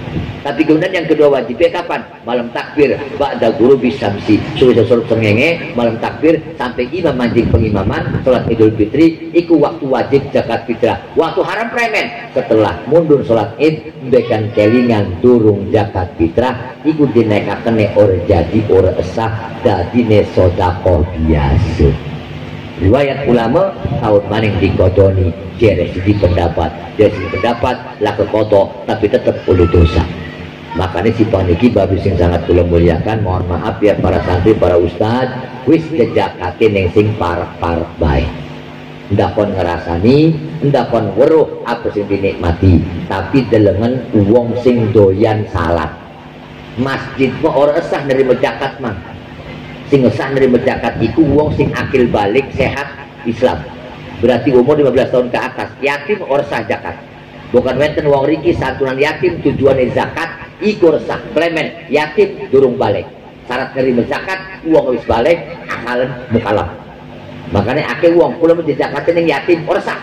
tapi kemudian yang kedua wajibnya kapan? Malam takbir. Ba'da guru bisamsi. Sudah sholat sengenge, malam takbir sampai imam manjing pengimaman, sholat idul fitri, iku waktu wajib zakat fitrah. Waktu haram premen. Setelah mundur sholat id, bekan kelingan durung zakat fitrah, iku dinaikakan ora jadi ora esah, dadine sodakoh biasa. Riwayat ulama tahun maning dikodoni jeres di pendapat, jeres di pendapat lah kekoto tapi tetap ulu dosa. Makanya si paniki babi sing sangat kula muliakan mohon maaf ya para santri para ustad wis kejakatin yang sing parak-parak baik ndakon ngerasani ndakon weruh apa sing dinikmati tapi delengen uang sing doyan salat. Masjid mah orang esah dari mejakat mah sing esah dari mejakat iku uang sing akil balik sehat Islam. Berarti umur 15 tahun ke atas yatim orang sah zakat. Bukan wenten wong riki santunan yatim tujuannya zakat ikur sah klemen yatim durung balik. Syarat nerima zakat uang wis balik akalan mukalaf makanya akhir uang pula menjadi zakat ning yatim ora sah.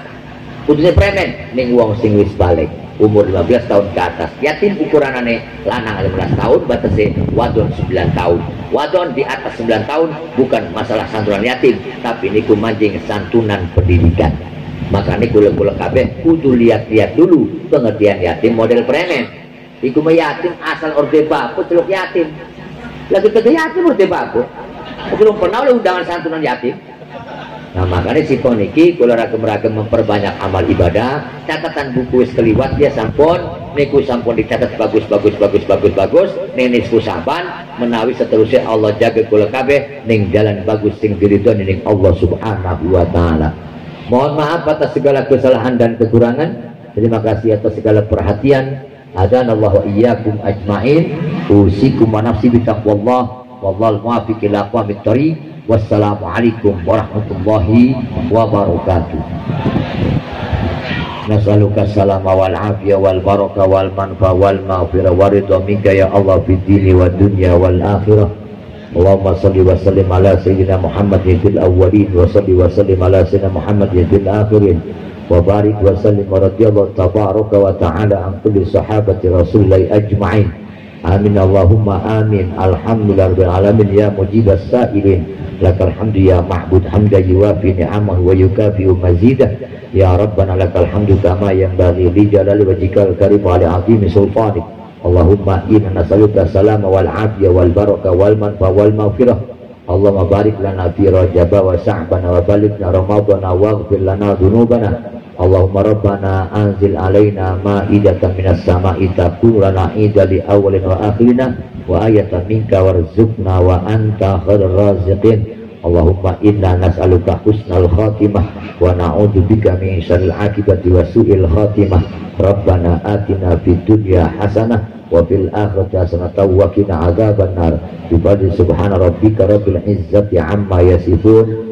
Premen ning uang sing wis balik umur 15 tahun ke atas yatim ukuran aneh lanang 15 tahun batasnya wadon 9 tahun wadon di atas 9 tahun bukan masalah santunan yatim tapi ini manjing santunan pendidikan makanya kula-kula kabeh kudu lihat-lihat dulu pengertian yatim model premen Iku yatim asal orde bapu celuk yatim. Lagi kata yatim orde bapu. Belum pernah oleh undangan santunan yatim. Nah makanya si poniki kalau ragam-ragam memperbanyak amal ibadah, catatan buku wis keliwat dia sampun, niku sampun dicatat bagus bagus bagus bagus bagus, nenek saban menawi seterusnya Allah jaga kula kabeh ning jalan bagus sing diridhoni ning Allah Subhanahu wa taala. Mohon maaf atas segala kesalahan dan kekurangan. Terima kasih atas segala perhatian. Allah wa iyyakum ajmain. Usikum wa nafsi bi taqwallah. Wallahu muwaffiq ila aqwamit thariq Wassalamualaikum warahmatullahi wabarakatuh. Nasaluka salama wal afiyah wal baraka wal manfa wal maghfirah wa ridha minka ya Allah fid dini wad dunya wal akhirah. Allahumma salli wa sallim ala sayyidina Muhammadin fil awwalin wa salli wa sallim ala sayyidina Muhammadin fil akhirin. Wa barik wa sallim wa radhiyallahu tabaraka wa ta'ala an kulli sahabati rasulillahi ajma'in amin Allahumma amin. Alhamdulillah alamin. Ya mujibas sa'ilin. Lakal hamdu ya mahbud hamda yuwafi ni'amah wa yukafi mazidah. Ya rabbana lakal hamdu kama yang bagi li jalali wajikal karim wa azimi sultanik. Allahumma inna nasaluka salama wal afiyah wal baraka wal manfa wal maghfirah Allahumma barik lana fi rajaba wa sa'bana wa balikna ramadana wa lana dhunubana Allahumma rabbana anzil alaina ma'idatan minas sama'i takun lana li awalin wa akhirina wa ayatan minka warzuqna wa anta khairur raziqin. Allahumma inna nas'aluka husnal khatimah wa na'udzu bika min syarril akibati wa su'il khatimah. Rabbana atina fid dunya hasanah wa fil akhirati hasanah wa qina adzabannar bi subhana rabbika rabbil izzati amma yasifun